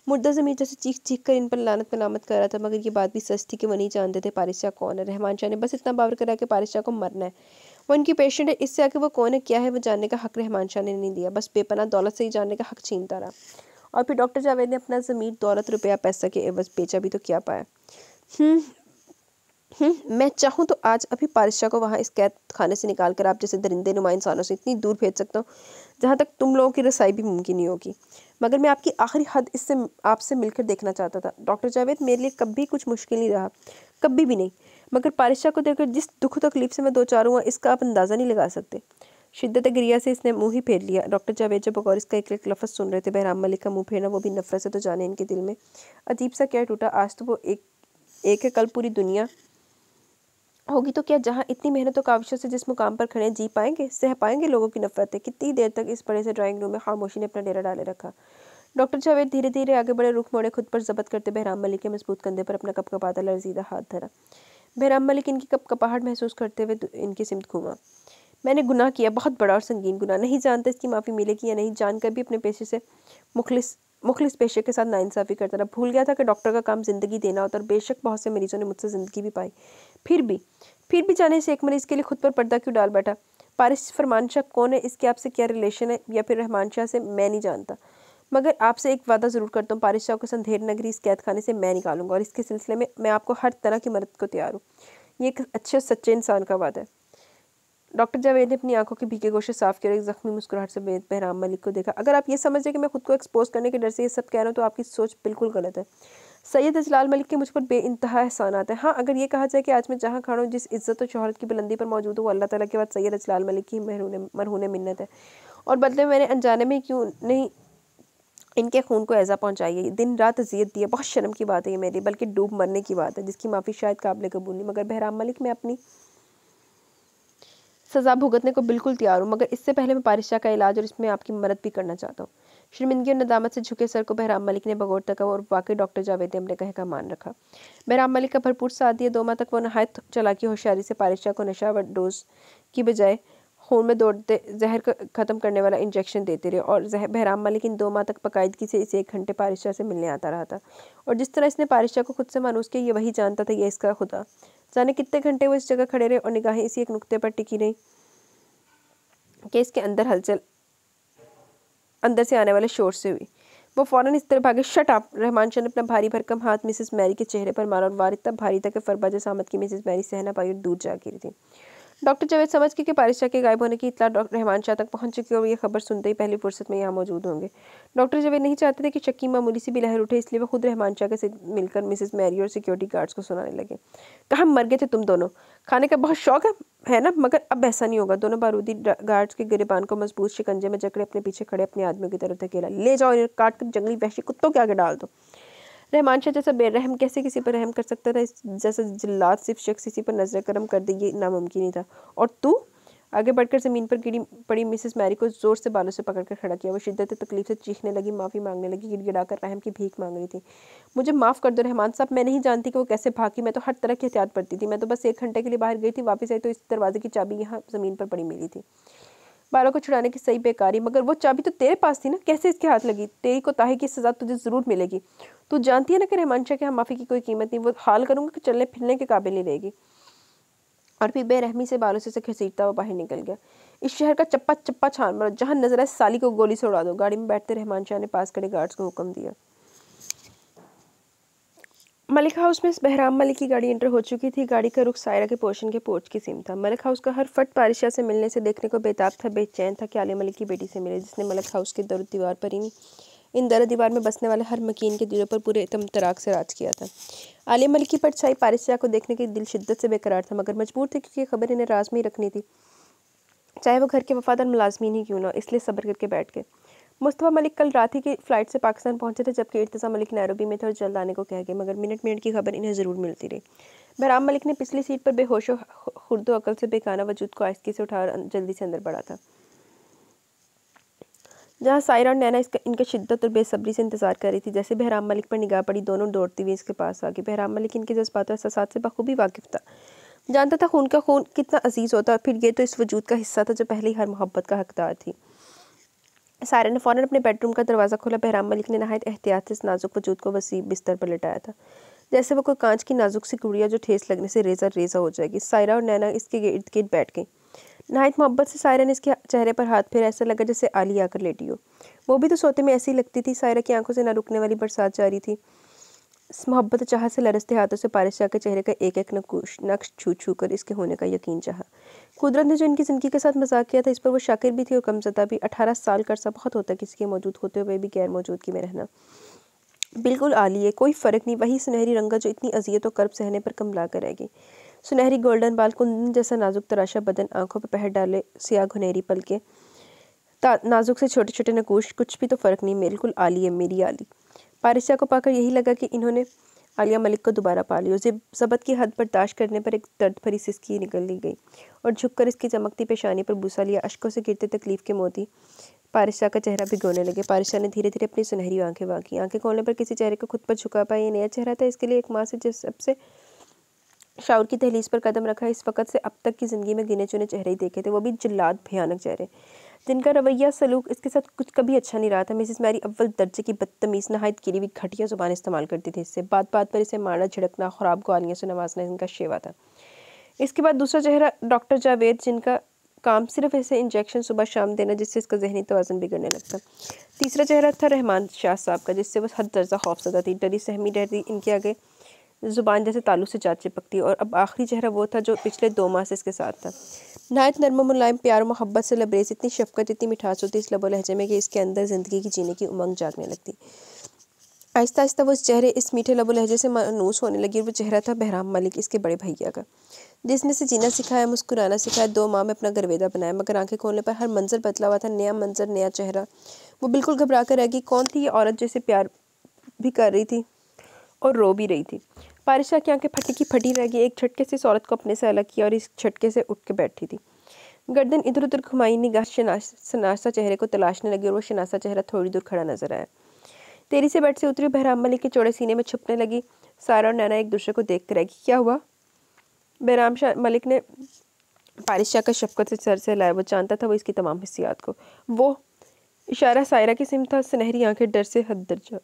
मुर्दा ज़मीर जैसे चीख चीख कर इन पर लानत मलामत कर रहा था, मगर ये बात भी सच थी कि वो नहीं जानते थे पारिशा कौन है। रहमान शाह ने बस इतना बावर करा कि पारिशा को मरना है। वो इनकी पेशेंट है इससे आके वो कौन है क्या है वो जानने का हक रहमान शाह ने नहीं दिया। बस बेपना दौलत से ही जानने का हक छीनता रहा। और फिर डॉक्टर जावेद ने अपना ज़मीर दौलत रुपया पैसा के एवज बेचा भी तो क्या पाया। हम्म, हम्म मैं चाहूँ तो आज अभी पारिशा को वहाँ इस कैद खाने से निकाल कर आप जैसे दरिंदे नुमा इंसानों से इतनी दूर भेज सकता हूँ जहाँ तक तुम लोगों की रसाई भी मुमकिन नहीं होगी। मगर मैं आपकी आखिरी हद इससे आपसे मिलकर देखना चाहता था। डॉक्टर जावेद मेरे लिए कभी कुछ मुश्किल नहीं रहा कभी भी नहीं। मगर पारिशा को देखकर जिस दुख तकलीफ़ से मैं दो चार हुआ, इसका आप अंदाज़ा नहीं लगा सकते। शिद्दत गिरिया से इसने मुँह ही फेर लिया। डॉक्टर जावेद जब बगौर इसका एक एक लफ्ज़ सुन रहे थे। बहराम मलिक का मुँह फेरना वो भी नफरत से तो जाने इनके दिल में। अजीब सा क्या टूटा? आज तो वो एक एक है, कल पूरी दुनिया होगी तो क्या जहाँ इतनी मेहनत और काविशों से जिस मुकाम पर खड़े जी पाएँगे? सह पाएँगे लोगों की नफरतें कितनी देर तक इस बड़े से ड्राइंग रूम में खामोशी ने अपना डेरा डाले रखा? डॉक्टर जावेद धीरे धीरे आगे बढ़े, रुख मोड़े खुद पर जबत करते बहराम मलिक के मज़बूत कंधे पर अपना कप कपाता लर्जीदा हाथ धरा। बहराम मलिक इनकी कप कपाहट महसूस करते हुए इनकी सिमत घूमा। मैंने गुनाह किया, बहुत बड़ा और संगीन गुनाह। नहीं जानता इसकी माफ़ी मिलेगी या नहीं, जानकर भी अपने पेशे से मुखलिस मुखलिस पेशे के साथ नाइंसाफ़ी करता रहा। भूल गया था कि डॉक्टर का काम ज़िंदगी देना होता और बेशक बहुत से मरीजों ने मुझसे ज़िंदगी भी पाई। फिर भी फिर भी जाने से एक मरीज़ के लिए खुद पर पर्दा क्यों डाल बैठा? पारिश फरमान शाह कौन है? इसके आपसे क्या रिलेशन है? या फिर रहमान शाह से मैं नहीं जानता। मगर आपसे एक वादा ज़रूर करता हूँ पारिश शाह को संधेर नगरी इस कैद खाने से मैं निकालूँगा और इसके सिलसिले में मैं आपको हर तरह की मदद को तैयार हूँ। ये एक अच्छे सच्चे इंसान का वादा है। डॉक्टर जावेद ने अपनी आँखों के भीगे गोशे साफ़ किया एक जख्मी मुस्कुराहट से बहराम मलिक को देखा। अगर आप ये समझ रहे कि मैं खुद को एक्सपोज करने के डर से ये सब कह रहा हूँ तो आपकी सोच बिल्कुल गलत है। सैयद अजलाल मलिक के मुझ पर बे इंतहा एहसान आता है। हाँ अगर ये कहा जाए कि आज मैं जहाँ खड़ा हूँ, जिस इज़्ज़त और शहरत की बुलंदी पर मौजूद हूँ अल्लाह ताला के बाद सैयद अजलाल मलिक की मरहून मरहून मिन्नत है। और बदले मैंने अनजाने में क्यों नहीं इनके खून को ऐज़ा पहुँचाई है दिन रात अजियत दी है। बहुत शर्म की बात है ये मेरी, बल्कि डूब मरने की बात है, जिसकी माफ़ी शायद काबिल कबूल नहीं, मगर बहराम मलिक, मैं अपनी सज़ा भुगतने को बिल्कुल तैयार हूँ, मगर इससे पहले मैं पारिशा का इलाज और इसमें आपकी मदद भी करना चाहता हूँ। शर्मिंदगी और नदामत से झुके सर को बहराम मलिक ने बगौर तक और वाकई डॉक्टर जावेद ने अपने कहे का मान रखा। बहराम मलिक का भरपूर साथ दिया, दो माह तक वो नहायत चलाकी होशियारी से पारिशा को नशा व डोज की बजाय खून में दौड़ते, जहर ख़त्म करने वाला इंजेक्शन देते रहे और जहर बहराम मलिक इन दो माह तक बाकायदगी से इसे एक घंटे पारिशा से मिलने आता रहा था। और जिस तरह इसने पारिशा को खुद से मानूस किया, ये वही जानता था ये इसका खुदा। जाने कितने घंटे वो इस जगह खड़े रहे और निगाहें इसी एक नुक्ते पर टिकी रही कि इसके अंदर हलचल, अंदर से आने वाले शोर से हुई। वो फ़ौरन इस तरह भागे, शट आप, रहमान शाह ने अपना भारी भरकम हाथ मिसेस मैरी के चेहरे पर मारा और वारिद तब भारी था कि फरबाज सामत की मिसेस मैरी सहना पाई और दूर जा गिरी थी। डॉक्टर जावेद समझ के कि के गायब होने की इतला डॉक्टर रहमान शाह तक पहुँच चुकी और ये खबर सुनते ही पहली फुर्सत में यहाँ मौजूद होंगे। डॉक्टर जावेद नहीं चाहते थे कि शक्की मामूली सी भी लहर उठे, इसलिए वो खुद रहमान शाह के मिलकर मिसेस मैरी और सिक्योरिटी गार्ड्स को सुनाने लगे। कहा, मर गए थे तुम दोनों। खाने का बहुत शौक है है ना? मगर अब ऐसा नहीं होगा। दोनों बारूदी गार्ड्स के गिरबान को मज़बूत शिकंजे में जकड़े अपने पीछे खड़े, अपने आदमियों की तरफ़ धकेला। ले जाओ काट कर जंगली वहशी कुत्तों के आगे डाल दो। रहमान शाह जैसा बेरहम कैसे किसी पर रहम कर सकता था? जैसा जिल्लात सिर्फ़ शख्स इसी पर नज़र करम कर दे, ये नामुमकिन ही था। और तू? आगे बढ़कर ज़मीन पर गिरी पड़ी मिसेस मैरी को ज़ोर से बालों से पकड़कर खड़ा किया। वो शिद्दत, तकलीफ़ से चीखने लगी, माफ़ी मांगने लगी, गिड़गिड़ाकर रहम की भीख मांग रही थी। मुझे माफ़ कर दो रहमान साहब, मैं नहीं जानती कि वो कैसे भागी। मैं तो हर तरह की एहतियात पड़ती थी। मैं तो बस एक घंटे के लिए बाहर गई थी, वापस आई तो इस दरवाजे की चाबी यहाँ ज़मीन पर पड़ी मिली थी। बालों को छुड़ाने की सही बेकारी, मगर वो चाबी तो तेरे पास थी ना, कैसे इसके हाथ लगी? तेरी को ताही की सज़ा तुझे ज़रूर मिलेगी। तू जानती है ना कि रहमान शाह के यहाँ माफ़ी की कोई कीमत नहीं, वो हाल करूँगा कि चलने फिरने के काबिल नहीं रहेगी। और फिर बेरहमी से बालों से घसीटता हुआ बाहर निकल गया। इस शहर का चप्पा चप्पा छान मारो, जहाँ नज़र आए साली को गोली से उड़ा दो। गाड़ी में बैठते रहमान शाह ने पास खड़े गार्ड्स को हुक्म दिया। मलिक हाउस में बहराम मलिक की गाड़ी एंटर हो चुकी थी। गाड़ी का रुख सायरा के पोर्शन के पोर्च की सीम था। मलिक हाउस का हर फट पारिशा से मिलने से देखने को बेताब था, बेचैन था कि आलिया मलिक की बेटी से मिले, जिसने मलिक हाउस के दर दीवार पर ही इन दर दीवार में बसने वाले हर मकीन के दिलों पर पूरे तम तराक से राज किया था। आलिया मलिक की परछाई पारिशा को देखने की दिल शिद्दत से बेकरार था, मगर मजबूर थे क्योंकि खबर इन्हें राज में ही रखनी थी। चाहे वो घर के वफादार मुलाजमीन ही क्यों ना इसलिए सब्र करके बैठ गए। मुस्तफ़ा मलिक कल रात ही की फ़्लाइट से पाकिस्तान पहुँचे थे, जबकि इर्तज़ा मलिक नैरोबी में थे और जल्द आने को कह गए, मगर मिनट मिनट की खबर इन्हें ज़रूर मिलती रही। बहराम मलिक ने पिछली सीट पर बेहोश खुर्द अकल से बेकाना वजूद को आहिस्ती से उठा जल्दी से अंदर बढ़ा था। जहाँ सायरा और नैना इसका, इनके शिद्दत और बेसब्री से इंतज़ार कर रही थी, जैसे बहराम मलिक पर निगाह पड़ी, दोनों दौड़ती हुई इसके पास आ गई बहराम मलिक इनके जज्बात और एहसास से बखूबी वाकिफ था। जानता था खून का खून कितना अज़ीज़ होता फिर ये तो इस वजूद का हिस्सा था जो पहले ही हर मोहब्बत का हकदार थी। सारे ने फ़ौरन अपने बेडरूम का दरवाज़ा खोला बहराम मलिक ने नहायत एहतियात से इस नाजुक वजूद को वसी बिस्तर पर लटाया था। जैसे वो कोई कांच की नाजुक सी गुड़िया जो ठेस लगने से रेजा रेजा हो जाएगी। सायरा और नैना इसके इर्द गिर्द बैठ गई। नहायत मोहब्बत से सायरा ने इसके चेहरे पर हाथ फिर, ऐसा लगा जैसे आली आकर लेटी हो। वो भी तो सोते में ऐसी लगती थी, सायरा की आँखों से ना रुकने वाली बरसात जारी थी। मोहब्बत चाह से लरसते हाथों से पारिश के चेहरे का एक एक नकुश नक्श छू छू कर इसके होने का यकीन चाहा। कुदरत ने जो इनकी ज़िंदगी के साथ मज़ाक किया था, इस पर वो शाकिर भी थी और कमजदा भी। अठारह साल का अर्सा बहुत होता किसी के मौजूद होते हुए भी गैर मौजूदगी में रहना। बिल्कुल आली है कोई फ़र्क नहीं, वही सुनहरी रंगा जो इतनी अजियत और कर्ब सहने पर कम ला कर रहेगी। सुनहरी गोल्डन बाल कुंदन जैसा नाजुक तराशा बदन आँखों पर पहर डाले सिया घुनेरी पल के। नाजुक से छोटे छोटे नकूश, कुछ भी तो फ़र्क नहीं, बिल्कुल आली है मेरी आली। पारिशा को पाकर यही लगा कि इन्होंने आलिया मलिक को दोबारा पा लिया उसे जबत की हद बर्दाश्त करने पर एक दर्द भरी सिसकी निकल ली गई और झुककर इसकी चमकती पेशानी पर बूसा लिया अशकों से गिरते तकलीफ़ के मोती पारिशा का चेहरा भिगोने लगे। पारिशा ने धीरे धीरे अपनी सुनहरी आँखें वाकी। आँखें खोलने पर किसी चेहरे को खुद पर झुका पाया ये नया चेहरा था। इसके लिए एक माँ से जिस सबसे शाउर की तहलीस पर कदम रखा, इस वक्त से अब तक की ज़िंदगी में गिने चुने चेहरे ही देखे थे। वो भी जिल्लाद, भयानक चेहरे। जिनका रवैया सलूक इसके साथ कुछ कभी अच्छा नहीं रहा था। मिसिस मैरी अव्वल दर्जे की बदतमीज़, नहायत गिरी हुई घटिया ज़ुबान इस्तेमाल करती थी इससे। बात बात पर इसे मारना, झिड़कना, ख़राब गालियों से नवाजना इनका शेवा था। इसके बाद दूसरा चेहरा डॉक्टर जावेद, जिनका काम सिर्फ़ ऐसे इंजेक्शन सुबह शाम देना जिससे इसका जहनी तोज़न बिगड़ने लगता। तीसरा चेहरा था रहमान शाह साहब का, जिससे वो हद दर्जा खौफसदा थी। डरी सहमी रहती इनके आगे ज़ुबान जैसे तालू से चाट चिपकती और अब आखिरी चेहरा वो था जो पिछले दो माह से इसके साथ था। नहायत नरम मुलायम, प्यार, मोहब्बत से लबरेज, इतनी शफकत, इतनी मिठास होती, इस लबो लहजे में कि इसके अंदर ज़िंदगी की जीने की उमंग जागने लगती। आहिस्ता आहिस्ता वो इस चेहरे, इस मीठे लबो लहजे से मानूस होने लगी और वो चेहरा था बहराम मलिक, इसके बड़े भैया का। जिसने से जीना सिखाया, मुस्कुराना सिखाया, दो माह में अपना गरवेदा बनाया, मगर आँखें खोलने पर हर मंजर बदला हुआ था, नया मंजर, नया चेहरा। वो बिल्कुल घबरा कर रह गई, कौन थी ये औरत जैसे प्यार भी कर रही थी और रो भी रही थी? पारिशा की आँखें फटी की फटी रह गई। एक झटके से इस औरत को अपने से अलग किया और इस झटके से उठ के बैठी थी। गर्दन इधर उधर घुमाई, निगाह शनासा चेहरे को तलाशने लगी और वो शनासा चेहरा थोड़ी दूर खड़ा नज़र आया। तेरी से बेड से उतरी बहराम मलिक के चौड़े सीने में छुपने लगी। सारा और नैना एक दूसरे को देख कर रहेगी क्या हुआ? बहराम शाह मलिक ने पारिश शाह का शफकत से सर से लाया वो जानता था वो इसकी तमाम हिस्सियात को। वो इशारा सायरा की सिम था, सुनहरी आँखें डर से हद दर्जा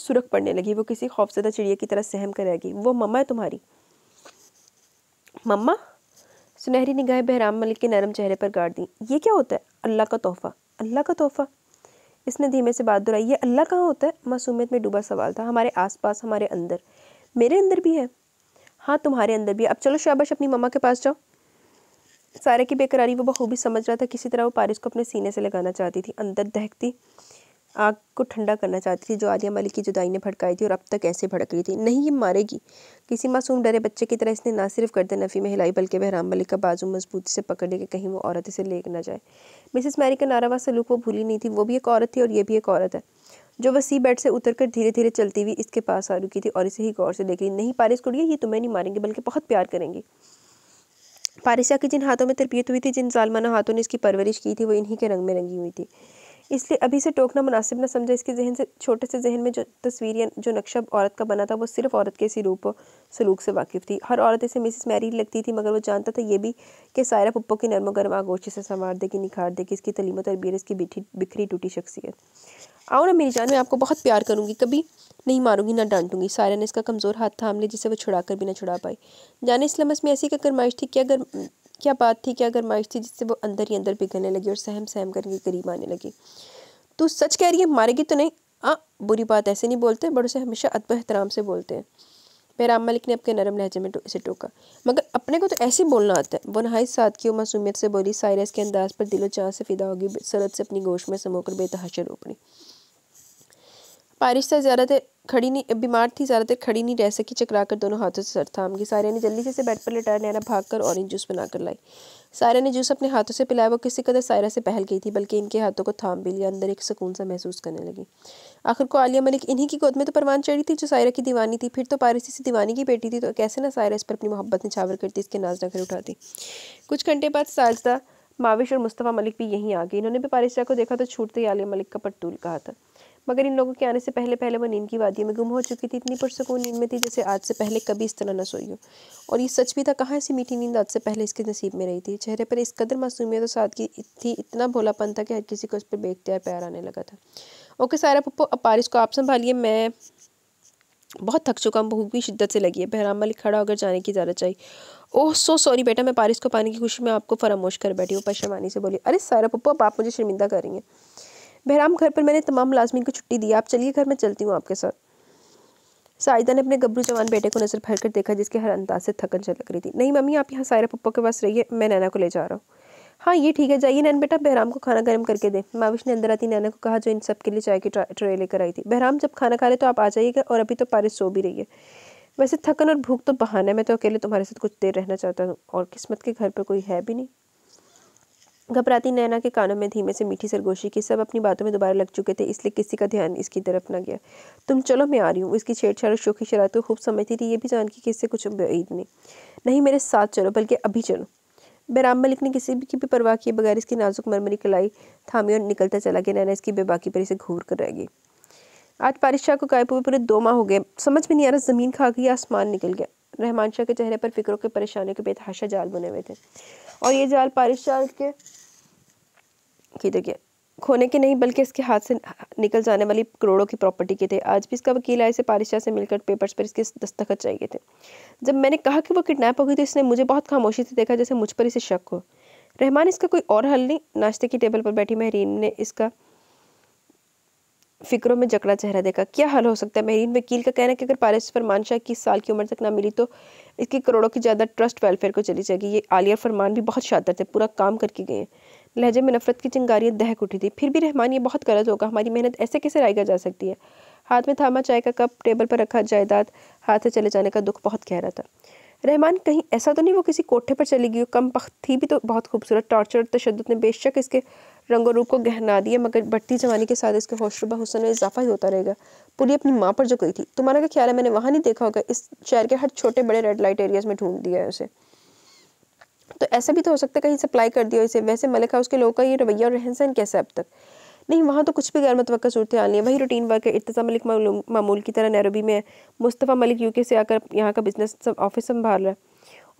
सुरख पड़ने लगी, वो किसी खौफजदा चिड़िया की तरह सहम कर रहेगी वो मम्मा है तुम्हारी? मम्मा? सुनहरी निगाहें बहराम मलिक के नरम चेहरे पर गाड़ दी। ये क्या होता है? अल्लाह का तोहफ़ा। अल्लाह का तोहफ़ा? इसने धीमे से बात दोहराई। ये अल्लाह कहाँ होता है? मासूमियत में डूबा सवाल था। हमारे आसपास, हमारे अंदर। मेरे अंदर भी है। हाँ तुम्हारे अंदर भी अब चलो शाबाश अपनी मम्मा के पास जाओ। सारे की बेकरारी, वो बखूबी समझ रहा था किसी तरह वो पारिस को अपने सीने से लगाना चाहती थी। अंदर दहकती। आग को ठंडा करना चाहती थी, जो आलिया मलिक की जुदाई ने भड़काई थी और अब तक ऐसे भड़क रही थी। नहीं, ये मारेगी। किसी मासूम डरे बच्चे की तरह इसने ना सिर्फ़ गर्दन नफ़ी में हिलाई, बल्कि बहराम मलिक का बाजू मजबूती से पकड़ के कहीं वो औरत इसे ले ना जाए। मिसिस मैरी का नारावा सलूक वो भूली नहीं थी। वो भी एक औरत थी और ये भी एक औरत है। जो वसी बेड से उतर कर धीरे धीरे चलती हुई इसके पास आ रुकी थी और इसे ही गौर से देख रही नहीं, पारिस कुड़िया, ये तुम्हें नहीं मारेंगे, बल्कि बहुत प्यार करेंगी। पारिसा की जिन हाथों में तरबियत हुई थी, जिन जालमाना हाथों ने इसकी परवरिश की थी, वो इन्हीं के रंग में रंगी हुई थी। इसलिए अभी से टोकना मुनासिब न समझा। इसके जहन से, छोटे से जहन में जो तस्वीर या जो नक्शा औरत का बना था, वो सिर्फ़ औरत के इसी रूप सलूक से वाकिफ़ थी। हर औरत इसे मिसिस मैरी लगती थी, मगर वो जानता था, ये भी कि सायरा पप्पो की नरम गर्म आगोशी से संवार देगी, निखार देगी, इसकी तलीम और तरबियत, इसकी बिठी, बिखरी टूटी शख्सियत। आओ ना मेरी जान, मैं आपको बहुत प्यार करूँगी, कभी नहीं मारूँगी, ना डांटूँगी। सायरा ने इसका कमज़ोर हाथ थाम लिया, जिसे वो छुड़ा कर भी ना छुड़ा पाई। जाने इस में ऐसी क्या करमाइश थी क्या अगर क्या बात थी क्या गरमाइश थी जिससे वो अंदर ही अंदर पिघलने लगी और सहम सहम करके करीब आने लगी? तू सच कह रही है, मारेगी तो नहीं। हाँ बुरी बात ऐसे नहीं बोलते बड़ों से हमेशा अदब एहतराम से बोलते हैं। पैराम मलिक ने अपने नरम लहजे में इसे टोका। मगर अपने को तो ऐसे बोलना आता है। वो नहाई साथ की मासूमियत से बोली, साइरस के अंदाज पर दिलो चाह से फिदा होगी सरद से अपनी गोश में समोकर बेतहाशा रोपड़ी बारिश से ज़्यादा देर खड़ी नहीं, बीमार थी ज़्यादा देर खड़ी नहीं रह सकी चकरा कर दोनों हाथों से सर थाम गई। सारे ने जल्दी से बेड पर लिटाया नैना भाग कर ऑरेंज जूस बनाकर लाई। सारे ने जूस अपने हाथों से पिलाया, वो किसी कदर सायरा से पहल गई थी, बल्कि इनके हाथों को थाम भी लिया, अंदर एक सुकून सा महसूस करने लगी। आखिर को आलिया मलिक इन्हीं की गोद में तो परवान चढ़ी थी, जो सायरा की दीवानी थी। फिर तो पारिसी से दीवानी की बेटी थी तो कैसे ना सायरा इस पर अपनी मोहब्बत ने छावर करती, इसके नाज नखर उठाती। कुछ घंटे बाद साजदा, माविश और मुस्तफ़ा मलिक भी यहीं आ गए। इन्होंने भी पारिसा को देखा तो छूटते ही आलिया मलिक का पट्टूल कहा था। मगर इन लोगों के आने से पहले पहले वो नींद की वादी में गुम हो चुकी थी, इतनी पुरसकून नींद में थी जैसे आज से पहले कभी इस तरह न सोई हो। और ये सच भी था, कहाँ ऐसी मीठी नींद आज से पहले इसके नसीब में रही थी? चेहरे पर इस कदर मासूमियत और सादगी थी, इतना भोलापन था कि हर किसी को उस पर बेख्तियार प्यार आने लगा था। ओके सारा पप्पो, अब पारिस को आप संभालिए, मैं बहुत थक चुका हूँ भूख भी शिद्दत से लगी है। बहराम मलिक खड़ा होकर जाने की ज़्यादा चाहिए ओह सो सॉरी बेटा, मैं पारिस को पाने की खुशी में आपको फरामोश कर बैठी हूँ पशरमानी से बोली अरे सारा पप्पो, अब आप मुझे शर्मिंदा करेंगे बहराम घर पर मैंने तमाम मुलाजमीन को छुट्टी दी आप चलिए, घर में चलती हूँ आपके साथ। साइदा ने अपने गब्रू जवान बेटे को नज़र भर कर देखा, जिसके हर अंदाज से थकन झलक रही थी। नहीं मम्मी, आप यहाँ सायरा पप्पा के पास रहिए, मैं नैना को ले जा रहा हूँ। हाँ ये ठीक है, जाइए नैन बेटा बहराम को खाना गर्म करके दे। माविश ने अंदर आती नैना को कहा, जो इन सब के लिए चाय की ट्रे लेकर आई थी। बहराम जब खाना खा ले तो आप आ जाइएगा, और अभी तो पारिस सो भी रही है। वैसे थकन और भूख तो बहाना है, मैं तो अकेले तुम्हारे साथ कुछ देर रहना चाहता हूँ, और किस्मत के घर पर कोई है भी नहीं। घबराती नैना के कानों में धीमे से मीठी सरगोशी की, सब अपनी बातों में दोबारा लग चुके थे, इसलिए किसी का ध्यान इसकी तरफ़ न गया। तुम चलो मैं आ रही हूँ। इसकी छेड़छाड़ शोखी शरारत तो खूब समझती थी, ये भी जान की किससे कुछ ईद नहीं। नहीं, मेरे साथ चलो, बल्कि अभी चलो। बैराम मलिक ने किसी की भी परवाह किए बगैर इसकी नाजुक मरमरी कलाई थामी और निकलता चला गया। नैना इसकी बेबाकी पर इसे घूर कर रह गई। आज पारिश शाह को गायब हुए पूरे दो माह हो गए। समझ में नहीं आ रहा, ज़मीन खा गई आसमान निकल गया। रहमान शाह के चेहरे पर फिक्रों के परेशानियों के बेतहाशा जाल बने हुए थे। और ये जाल पारिश शाह के कि देखिए, खोने के नहीं, बल्कि इसके हाथ से निकल जाने वाली करोड़ों की प्रॉपर्टी के थे। आज भी इसका वकील आया से पारिशा से मिलकर पेपर्स पर इसके दस्तखत चाहिए थे। जब मैंने कहा कि वो किडनैप हो गई तो इसने मुझे बहुत खामोशी से देखा, जैसे मुझ पर इसे शक हो। रहमान, इसका कोई और हल नहीं। नाश्ते की टेबल पर बैठी महरीन ने इसका फिक्रों में जकड़ा चेहरा देखा। क्या हल हो सकता है? महरीन, वकील का कहना है कि अगर पारिस फरमान शाह की साल की उम्र तक ना मिली तो इसकी करोड़ों की ज़्यादा ट्रस्ट वेलफेयर को चली जाएगी। ये आलिया फरमान भी बहुत शानदार थे, पूरा काम करके गए हैं। लहजे में नफरत की चिंगारियाँ दहक उठी थी। फिर भी रहमान, ये बहुत गलत होगा। हमारी मेहनत ऐसे कैसे रायगा जा सकती है? हाथ में थामा, चाय का कप, टेबल पर रखा जायदाद, हाथ से चले जाने का दुख बहुत गहरा था। रहमान, कहीं ऐसा तो नहीं वो किसी कोठे पर चली गई कम पख्त थी भी तो बहुत खूबसूरत। टॉर्चर तशद ने बेशक इसके रंगो रूप को गहना दिया मगर बढ़ती जवानी के साथ इसके हौसरुबा हुसन में इजाफा ही होता रहेगा। पूरी अपनी माँ पर जो गई थी। तुम्हारा क्या ख्याल है? मैंने वहाँ नहीं देखा होगा। इस शहर के हर छोटे बड़े रेड लाइट एरियाज़ में ढूंढ दिया है उसे। तो ऐसा भी तो हो सकता है कहीं सप्लाई कर दिया इसे। वैसे मलिक हाउस के लोगों का ये रवैया और रहन सहन कैसे अब तक? नहीं, वहाँ तो कुछ भी गैर मुतव सूरत हाल नहीं है। वही रूटीन वर्क है। इर्तज़ा मलिक मामूल की तरह नैरोबी में है। मुस्तफ़ा मलिक यूके से आकर यहाँ का बिज़नेस ऑफ़िस संभाल रहा है।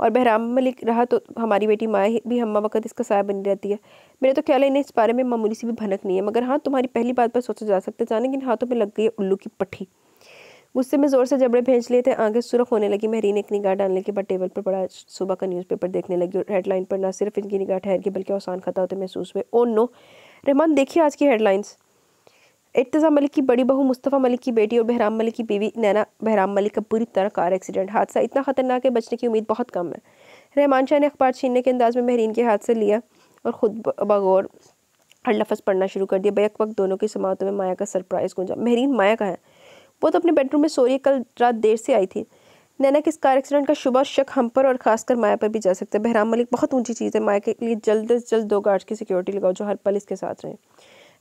और बहराम मलिक रहा तो हमारी बेटी माँ भी हम वक्त इसका साया बनी रहती है। मेरे तो ख्याल है इन्हें इस बारे में मामूली सी भी भनक नहीं है। मगर हाँ तुम्हारी पहली बात पर सोचा जा सकता जाने कि हाथों में लग गई है उल्लू की पट्टी। गुस्से में ज़ोर से जबड़े भेज लिए थे, आगे सुरख होने लगी। महरीन एक निगाह डालने के बाद टेबल पर पड़ा सुबह का न्यूज़पेपर देखने लगी और हेडलाइन पर ना सिर्फ़ इनकी निगाह ठहर गई, बल्कि आसान खता होते महसूस हुए। ओ नो रहमान, देखिए आज की हेडलाइंस इर्तज़ा मलिक की बड़ी बहू मुस्तफ़ा मलिक की बेटी और बहराम मलिक की बीवी नैना बहराम मलिक का बुरी तरह कार एक्सीडेंट हादसा इतना ख़तरनाक है, बचने की उम्मीद बहुत कम है। रहमान शाह ने अखबार छीनने के अंदाज में महरीन के हाथ से लिया और ख़ुद बगौर हर लफज पढ़ना शुरू कर दिया। बैक वक्त दोनों की समातों में माया का सरप्राइज़ गूंजा। महरीन, माया का है? वो तो अपने बेडरूम में सो रही है कल रात देर से आई थी। नैना किस कार एक्सीडेंट का शुभ शक हम पर और खासकर माया पर भी जा सकता है। बहराम मलिक बहुत ऊँची चीज़ है माया के लिए। जल्द अज जल्द दो गार्ड्स की सिक्योरिटी लगाओ जो हर पल इसके साथ रहें।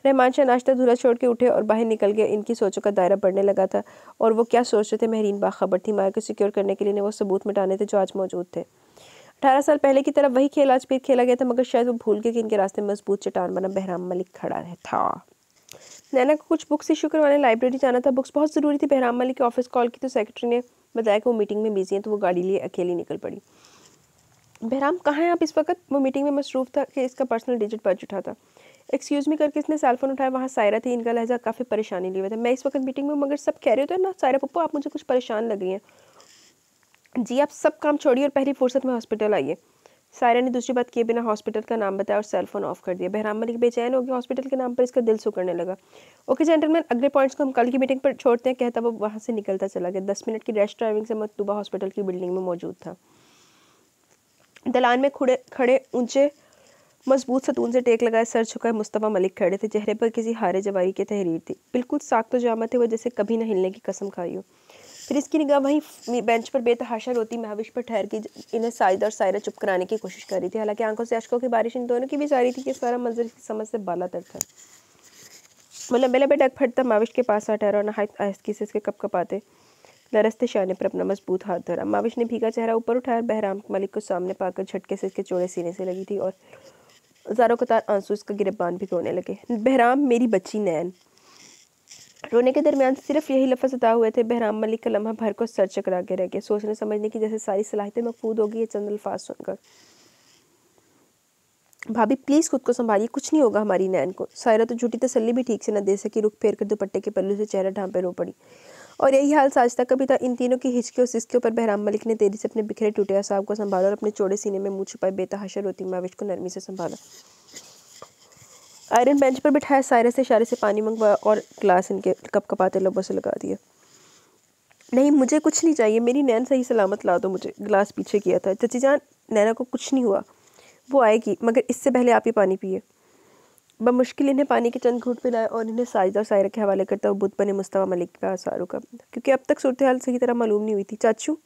रहमान शाह नाश्ता धूरा छोड़ के उठे और बाहर निकल गए इनकी सोचों का दायरा बढ़ने लगा था और वो क्या सोच रहे थे महरीन बाखबर थी। माया को सिक्योर करने के लिए वो सबूत मिटाने थे जो आज मौजूद थे। अठारह साल पहले की तरफ़ वही खेल आज फिर खेला गया था, मगर शायद वो भूल गए कि इनके रास्ते मज़बूत चट्टान बना बहराम मलिक खड़ा था। नैना को कुछ बुक्स इशू करवाने लाइब्रेरी जाना था। बुक्स बहुत ज़रूरी थी। बहराम मलिक के ऑफ़िस कॉल की तो सेक्रेटरी ने बताया कि वो मीटिंग में बिज़ी हैं तो वो गाड़ी लिए अकेली निकल पड़ी। बहराम, कहाँ हैं आप इस वक्त? वो मीटिंग में मसरूफ़ था कि इसका पर्सनल डिजिट बच उठा था। एक्सक्यूज़ मी करके इसने सेलफोन उठाया। वहाँ सायरा थी। इनका लहजा काफ़ी परेशानी लिए हुए थे। मैं इस वक्त मीटिंग में मगर सब कह रहे होते हैं ना, सायरा पप्पू, आप मुझे कुछ परेशान लग रही हैं। जी, आप सब काम छोड़िए और पहली फुर्सत में हॉस्पिटल आइए। सायरा ने दूसरी बात किए बिना हॉस्पिटल का नाम बताया और सेल फ़ोन ऑफ़ कर दिया। बहराम मलिक बेचैन हो गया हॉस्पिटल के नाम पर इसका दिल सुकड़ने लगा। ओके जेंटलमैन अगले पॉइंट्स को हम कल की मीटिंग पर छोड़ते हैं। कहता वो वहाँ से निकलता चला गया। दस मिनट की रेस्ट ड्राइविंग से मतलूबा हॉस्पिटल की बिल्डिंग में मौजूद था। दलान में खुड़े, खड़े, ऊँचे, मज़बूत सतून से टेक लगाए, सर झुकाए मुस्तफ़ा मलिक खड़े थे। चेहरे पर किसी हारे जवारी की तहरीर थी। बिल्कुल साख तो जामा थे वो, जैसे कभी न हिलने की कसम खाई हो। फिर इसकी निगाह वहीं बेंच पर बेतहाशा रोती महविश पर ठहर के इन्हें साइद और सायरा चुप कराने की कोशिश कर रही थी। हालाँकि आँखों से अशकों की बारिश इन दोनों की भी जा रही थी कि सारा मंजर की समझ से बाला तर था। मतलब बेला बेटा फटता माविश के पास आ ठहरा और आहिस्की से इसके कप कपाते। लरसते शाने पर अपना मज़बूत हाथ धरा। माविश ने भीगा चेहरा ऊपर उठाया बहराम मलिक को सामने पाकर झटके से इसके चौड़े सीने से लगी थी और हज़ारों कतार आँसू इसका गिरबान भी रोने लगे। बहराम, मेरी बच्ची नैन। रोने के दरमियान सिर्फ़ यही लफ्ज़ अदा हुए थे, बहराम मलिक का लम्हा भर को सर चकरा के रह गया। सोचने समझने की जैसे सारी सलाहियतें मकबूद होगी ये चंद अल्फाज सुनकर। भाभी प्लीज़ खुद को संभालिए, कुछ नहीं होगा हमारी नैन को। सायरा तो झूठी तसली भी ठीक से न दे सकी, रुख फेर कर दुपट्टे के पल्लू से चेहरा ढांपे रो पड़ी। और यही हाल साजता का भी था। इन तीनों की हिचके और सिसके ऊपर बहराम मलिक ने तेज़ी से अपने बिखरे टूटे साहब को संभाला और अपने चौड़े सीने में मुँह छुपाए बेतहाशा रोती माविश को नरमी से संभाला। आयरन बेंच पर बिठाया सायरे से इशारे से पानी मंगवाया और ग्लास इनके कप कपाते लबों से लगा दिया। नहीं, मुझे कुछ नहीं चाहिए। मेरी नैन सही सलामत ला दो, मुझे ग्लास पीछे किया था। चची जान, नैना को कुछ नहीं हुआ। वो आएगी, मगर इससे पहले आप ही पानी पिए। बमुश्किल इन्हें पानी के चंद घूट पिलाए और इन्हें साजिदा और सायरा के हवाले करता हुआ बुद्ध बने मुस्तफ़ा मलिक का आसारों का। क्योंकि अब तक सूरत हाल सही तरह मालूम नहीं हुई थी। चाचू,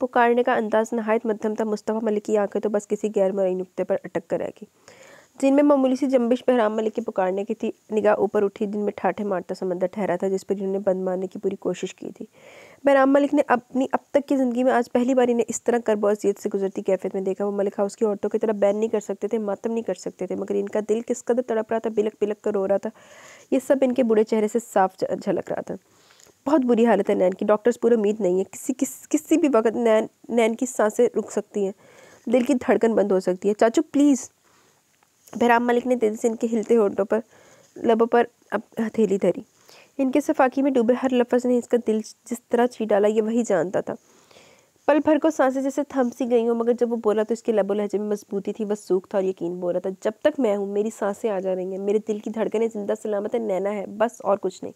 पुकारने का अंदाज नहायत मध्यम था। मुस्तफ़ा मलिक की आँखें तो बस किसी गैर मरई नुकते पर अटक कर जिनमें मामूली सी जम्बिश बहराम मलिक के पुकारने की थी। निगाह ऊपर उठी जिनमें ठाठे मारता समंदर ठहरा था, जिस पर इन्होंने बंद मारने की पूरी कोशिश की थी। बहराम मलिक ने अपनी अब तक की ज़िंदगी में आज पहली बार इन्हें इस तरह करबो अजियत से गुजरती कैफियत में देखा। वो मलिक हाउस की औरतों की तरह बैन नहीं कर सकते थे, मातम नहीं कर सकते थे, मगर इनका दिल किस कदर तड़प रहा था बिलक बिलक कर रो रहा था, ये सब इनके बुरे चेहरे से साफ़ झलक रहा था। बहुत बुरी हालत है नैन की, डॉक्टर्स पूरी उम्मीद नहीं है, किसी, किस, किसी भी वक्त नैन नैन की साँसें रुक सकती हैं, दिल की धड़कन बंद हो सकती है। चाचू, प्लीज़। बहराम मलिक ने दिल से इनके हिलते होठों पर, लबों पर अब हथेली धरी। इनके सफाकी में डूबे हर लफ्ज़ ने इसका दिल जिस तरह छी डाला, ये वही जानता था। पल भर को साँसें जैसे थम सी गई हो, मगर जब वो बोला तो इसके लबो लहजे में मजबूती थी, बस सूख था और यकीन बोल रहा था, जब तक मैं हूँ, मेरी साँसें आ जा रही हैं मेरे दिल की धड़कनें ज़िंदा, सलामत है, नैना है, बस और कुछ नहीं।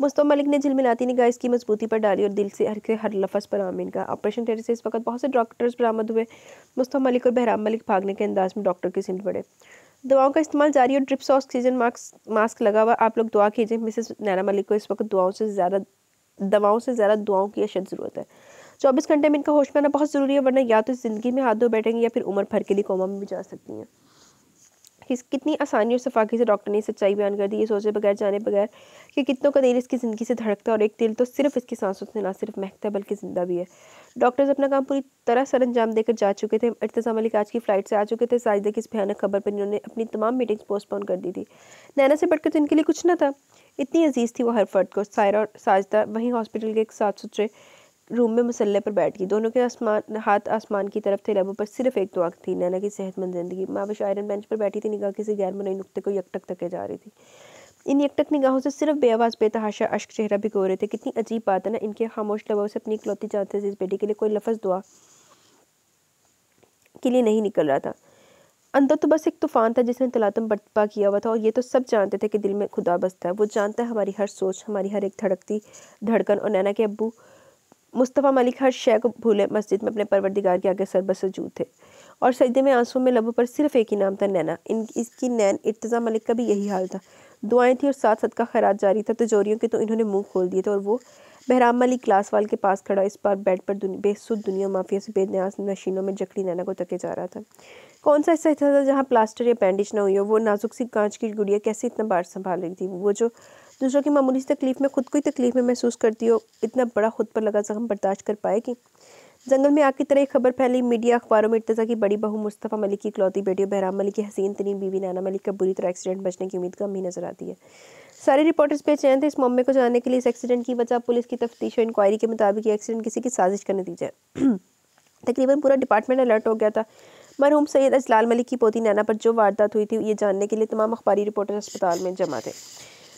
मुस्तफ़ा मलिक ने झिलमिलाती निगाह इसकी मजबूती पर डाली और दिल से हर के हर लफज पर आमीन का ऑपरेशन थिएटर से इस वक्त बहुत से डॉक्टर्स बरामद हुए। मुस्तफ़ा मलिक और बहराम मलिक भागने के अंदाज में डॉक्टर की सिमट बढ़े। दवाओं का इस्तेमाल जारी और ड्रिप्स ऑक्सीजन मास्क मास्क लगा हुआ। आप लोग दुआ कीजिए। मिसेस नैना मलिक को इस वक्त दुआओं से ज़्यादा, दवाओं से ज़्यादा दुआओं की अशद ज़रूरत है। चौबीस घंटे में इनका होश में आना बहुत ज़रूरी है, वरना या तो ज़िंदगी में हाथ धो बैठेंगे या फिर उम्र भर के लिए कोमा में भी जा सकती हैं। किस कितनी आसानी और सफाकी से डॉक्टर ने सच्चाई बयान कर दी, ये सोचे बगैर, जाने बगैर कि कितनों का दिल इसकी ज़िंदगी से धड़कता और एक दिल तो सिर्फ़ इसकी सांसों से ना सिर्फ़ महकता बल्कि ज़िंदा भी है। डॉक्टर्स अपना काम पूरी तरह सर अंजाम देकर जा चुके थे। इर्तजा मलिक आज की फ़्लाइट से आ चुके थे। साजिदा की इस भयानक खबर पर इन्होंने अपनी तमाम मीटिंग्स पोस्टपोन कर दी थी। नैना से बढ़कर तो इनके लिए कुछ ना था। इतनी अज़ीज़ थी वो हर फर्द को। सायरा और साजदा वहीं हॉस्पिटल के एक साथ सुथरे रूम में मसल्ले पर बैठ गई। दोनों के आसमान, हाथ आसमान की तरफ़ थे लबों, पर सिर्फ़ एक दुआ थी, नैना की सेहतमंद ज़िंदगी। माविश आयरन बेंच पर बैठी थी, निगाह किसी गैर मनई नुकते को यकटक तके जा रही थी। इन यकटक निगाहों से सिर्फ़ बेआवाज, बेतहाशा, अश्क चेहरा भिगो रहे थे। कितनी अजीब बात है ना, इनके खामोश लबों से अपनी इकलौती जानते इस बेटी के लिए कोई लफज, दुआ के लिए नहीं निकल रहा था। अंदर तो बस एक तूफ़ान था जिसने तलातम बर्पा किया हुआ था, और ये तो सब जानते थे कि दिल में खुदा बसता है। वो जानता है हमारी हर सोच, हमारी हर एक धड़कती, धड़कन, और नैना के अब्बू मुस्तफ़ा मलिक हर शय को भूले मस्जिद में अपने परवरदिगार के आगे सरबत सजूद थे और सजदे में आँसू में लबों पर सिर्फ़ एक ही नाम था, नैना। इन, इसकी नैन इर्तज़ा मलिक का भी यही हाल था। दुआएँ थी और साथ साथ का खराज जारी था, तिजोरियों के तो इन्होंने मुँह खोल दिए थे और वो बहराम मलिक क्लास वाल के पास खड़ा इस बार बेड पर बेसुद दुनिया माफिया से बेदन्यास नशीनों में जकड़ी नैना को तके जा रहा था। कौन सा ऐसा था जहाँ प्लास्टर या बैंडेज ना हुई हो? वो नाजुक सी कांच की गुड़िया कैसे इतना बार संभाल रही थी? वो जो दूसरों की मामूली सी तकलीफ़ में, खुद को ही तकलीफ़ में महसूस करती हो, इतना बड़ा खुद पर लगा जख्म बर्दाश्त कर पाएगी? जंगल में आग की तरह एक खबर फैली, मीडिया अखबारों में इर्तजा की बड़ी बहू मुस्तफ़ा मलिक की इकलौती बेटी बहराम मलिक की हसीन तरीन बीवी नाना मलिक का बुरी तरह एक्सीडेंट बचने की उम्मीद कम ही नज़र आती है। सारे रिपोर्टर्स बेचैन थे इस मामले को जानने के लिए। इस एक्सीडेंट की वजह पुलिस की तफ्तीश और इंक्वायरी के मुताबिक ये एक्सीडेंट किसी की साजिश का नतीजा है। [CLEARS THROAT] तकरीबन पूरा डिपार्टमेंट अलर्ट हो गया था। मरहूम सैयद अजलाल मलिक की पोती नैना पर जो वारदात हुई थी, ये जानने के लिए तमाम अखबारी रिपोर्टर अस्पताल में जमा थे।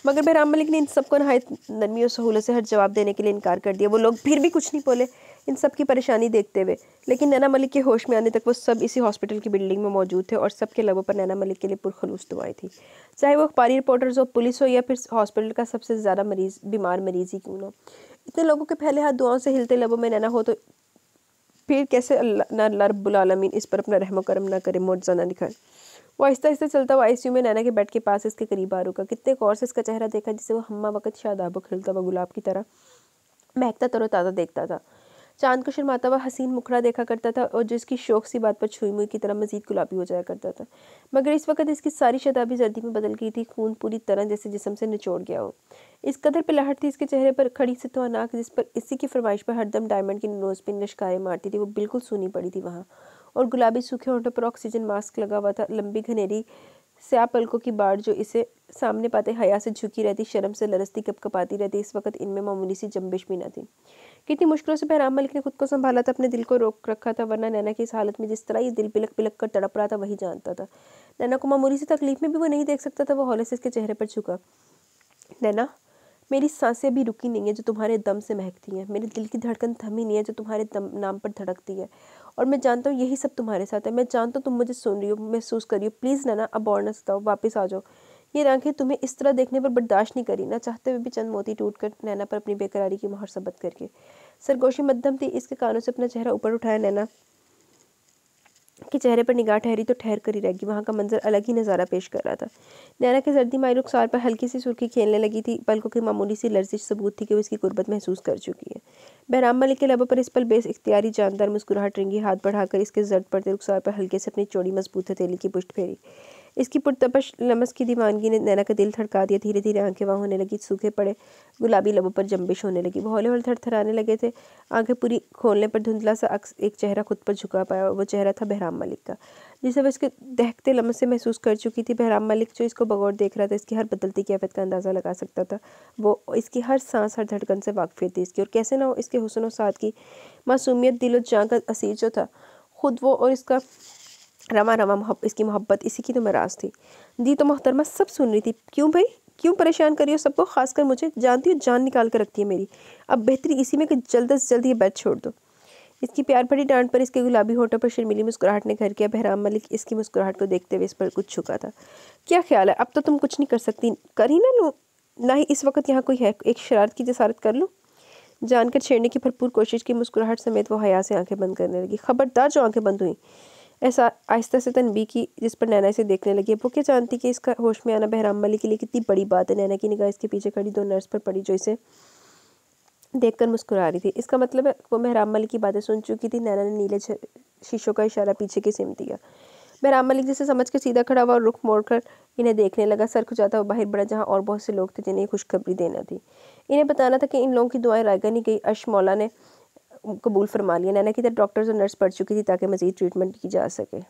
मगर बहराम मलिक ने इन सबको नहायत नरमी और सहूलत से हर जवाब देने के लिए इनकार कर दिया। वो लोग फिर भी कुछ नहीं बोले इन सब की परेशानी देखते हुए। लेकिन नैना मलिक के होश में आने तक वो सब इसी हॉस्पिटल की बिल्डिंग में मौजूद थे और सबके लबों पर नैना मलिक के लिए पुरखलूस दुआएँ थी। चाहे वो अखबारी रिपोर्टर्स हो, पुलिस हो या फिर हॉस्पिटल का सबसे ज़्यादा मरीज़, बीमार मरीज़ ही क्यों ना इतने लोगों के पहले हाथ दुआओं से हिलते लबों में नैना हो तो फिर कैसे अल्लाह अल्लाह रब्बुल इस पर अपना रहम करम ना करे मोजा ना दिखाए। वो आहिस्ता आहिस्ता चलता हुआ आईसीयू में नैना के बेड के पास इसके करीब आ रुका। कितने गौर से इसका चेहरा देखा, जिसे वो हम्मा वक्त शादाब खिलता हुआ गुलाब की तरह महकता, तरोताज़ा देखता था। चाँद को शर्माता हुआ हसीन मुखड़ा देखा करता था और जिसकी शौक सी बात पर छुई मुई की तरह मजीद गुलाबी हो जाया करता था। मगर इस वक्त इसकी सारी शताबी जर्दी में बदल गई थी, खून पूरी तरह जैसे जिसम से निचोड़ गया हो। इस कदर पे लहट थी इसके चेहरे पर खड़ी से तो अनाक जिस पर इसी की फरमाइश पर हरदम डायमंड की नोज़ पिन लश्कारें मारती थी, वो बिल्कुल सूनी पड़ी थी वहाँ। और गुलाबी सूखे होठों पर ऑक्सीजन मास्क लगा हुआ था। लंबी घनेरी स्या पलकों की बाढ़ जो इसे सामने पाते हया से झुकी रहती, शर्म से लरसती कप कपाती रहती, इस वक्त इनमें मामूली सी जम्बिश भी न थी। कितनी मुश्किलों से बहराम मलिक ने खुद को संभाला था, अपने दिल को रोक रखा था, वरना नैना की इस हालत में जिस तरह ये दिल पिलक पिलक कर तड़प रहा था, वही जानता था। नैना को मामूली सी तकलीफ़ में भी वो नहीं देख सकता था, वो हौले से इसके चेहरे पर झुका। नैना, मेरी साँसें अभी रुकी नहीं है जो तुम्हारे दम से महकती हैं। मेरे दिल की धड़कन थमी नहीं है जो तुम्हारे दम, नाम पर धड़कती है। और मैं जानता हूँ यही सब तुम्हारे साथ है। मैं जानता हूँ तुम मुझे सुन रही हो, महसूस कर रही हो। प्लीज़ नैना, अब और ना सताओ, वापस आ जाओ। ये आँखें तुम्हें इस तरह देखने पर बर्दाश्त नहीं करी ना। चाहते हुए भी चंद मोती टूट कर नैना पर अपनी बेकरारी की मोहर सबत करके। सरगोशी मध्यम थी, इसके कानों से अपना चेहरा ऊपर उठाया नैना। के चेहरे पर निगाह ठहरी तो ठहर कर ही रह गई वहाँ का मंजर अलग ही नज़ारा पेश कर रहा था। नैना के सर्दी मायरुख सार पर हल्की सी सुर्खी खेलने लगी थी। पलकों की मामूली सी लर्जिश सबूत थी कि वो इसकी गुर्बत महसूस कर चुकी है। बहराम मलिक के लबों पर इस पल बेस इख्तियारी, जानदार मुस्कुराहट, रिंगी हाथ बढ़ाकर इसके जर्द पड़ते रुखसार पर हल्के से अपनी चौड़ी मज़बूत हथेली की पुष्ट फेरी। इसकी पुरतपश लमस की दीवानगी ने नैना का दिल थड़का दिया। धीरे धीरे आँखें वहाँ होने लगी, सूखे पड़े गुलाबी लबों पर जम्बिश होने लगी। हौले हौले थरथराने लगे थे। आँखें पूरी खोलने पर धुंधला सा अक्स एक चेहरा खुद पर झुका पाया। वो चेहरा था बहराम मलिक का। जिसे वो इसके दहकते लम्स से महसूस कर चुकी थी बहराम मलिक, जो इसको बगौर देख रहा था, इसकी हर बदलती कैफियत का अंदाज़ा लगा सकता था। वो इसकी हर सांस, हर धड़कन से वाकफियत थी इसकी। और कैसे ना हो, इसके हुसन और साथ की मासूमियत, दिल जाँ का असीर जो था, खुद वो और इसका रमा रमा मोहब्बत इसकी मोहब्बत, इसी की तो मराज थी। दी तो मोहतरमा सब सुन रही थी। क्यों भाई? क्यों परेशान करी हो सबको खासकर मुझे। जानती हो, जान निकाल कर रखती है मेरी। अब बेहतरी इसी में कि जल्द से जल्द ये बेड छोड़ दो। इसकी प्यार भरी डांट पर, इसके गुलाबी होठों पर शर्मिली मुस्कुराहट ने घर किया। बहराम मलिक इसकी मुस्कुराहट को देखते हुए इस पर कुछ छुका था। क्या ख्याल है? अब तो तुम कुछ नहीं कर सकती। कर ही ना लूँ? ना ही इस वक्त यहाँ कोई है, एक शरारत की जसारत कर लूँ? जानकर छेड़ने की भरपूर कोशिश की, मुस्कुराहट समेत वो हया से आँखें बंद करने लगी। खबरदार जो आँखें बंद हुई। ऐसा आहिस्ता से तनबी की, जिस पर नैना इसे देखने लगी, वो क्या जानती कि इसका होश में आना बहराम मलिक के लिए कितनी बड़ी बात है? नैना की निगाह इसके पीछे खड़ी दो नर्स पर पड़ी जो इसे देखकर मुस्कुरा रही थी। इसका मतलब है, वो महराम मलिक की बातें सुन चुकी थी, नैना ने नीले शीशों का इशारा पीछे की सिम दिया। महराम मलिक जैसे समझ के सीधा खड़ा हुआ और रुख मोड़कर इन्हें देखने लगा, सर खुजाता वो बाहर बड़ा जहाँ और बहुत से लोग थे जिन्हें खुशखबरी देना थी। इन्हें बताना था कि इन लोगों की दुआएँ रायगा नहीं गई। अश मौला ने कबूल फरमा लिया। नैना की तरफ़ डॉक्टर्स और नर्स पढ़ चुकी थी ताकि मज़ीद ट्रीटमेंट की जा सके।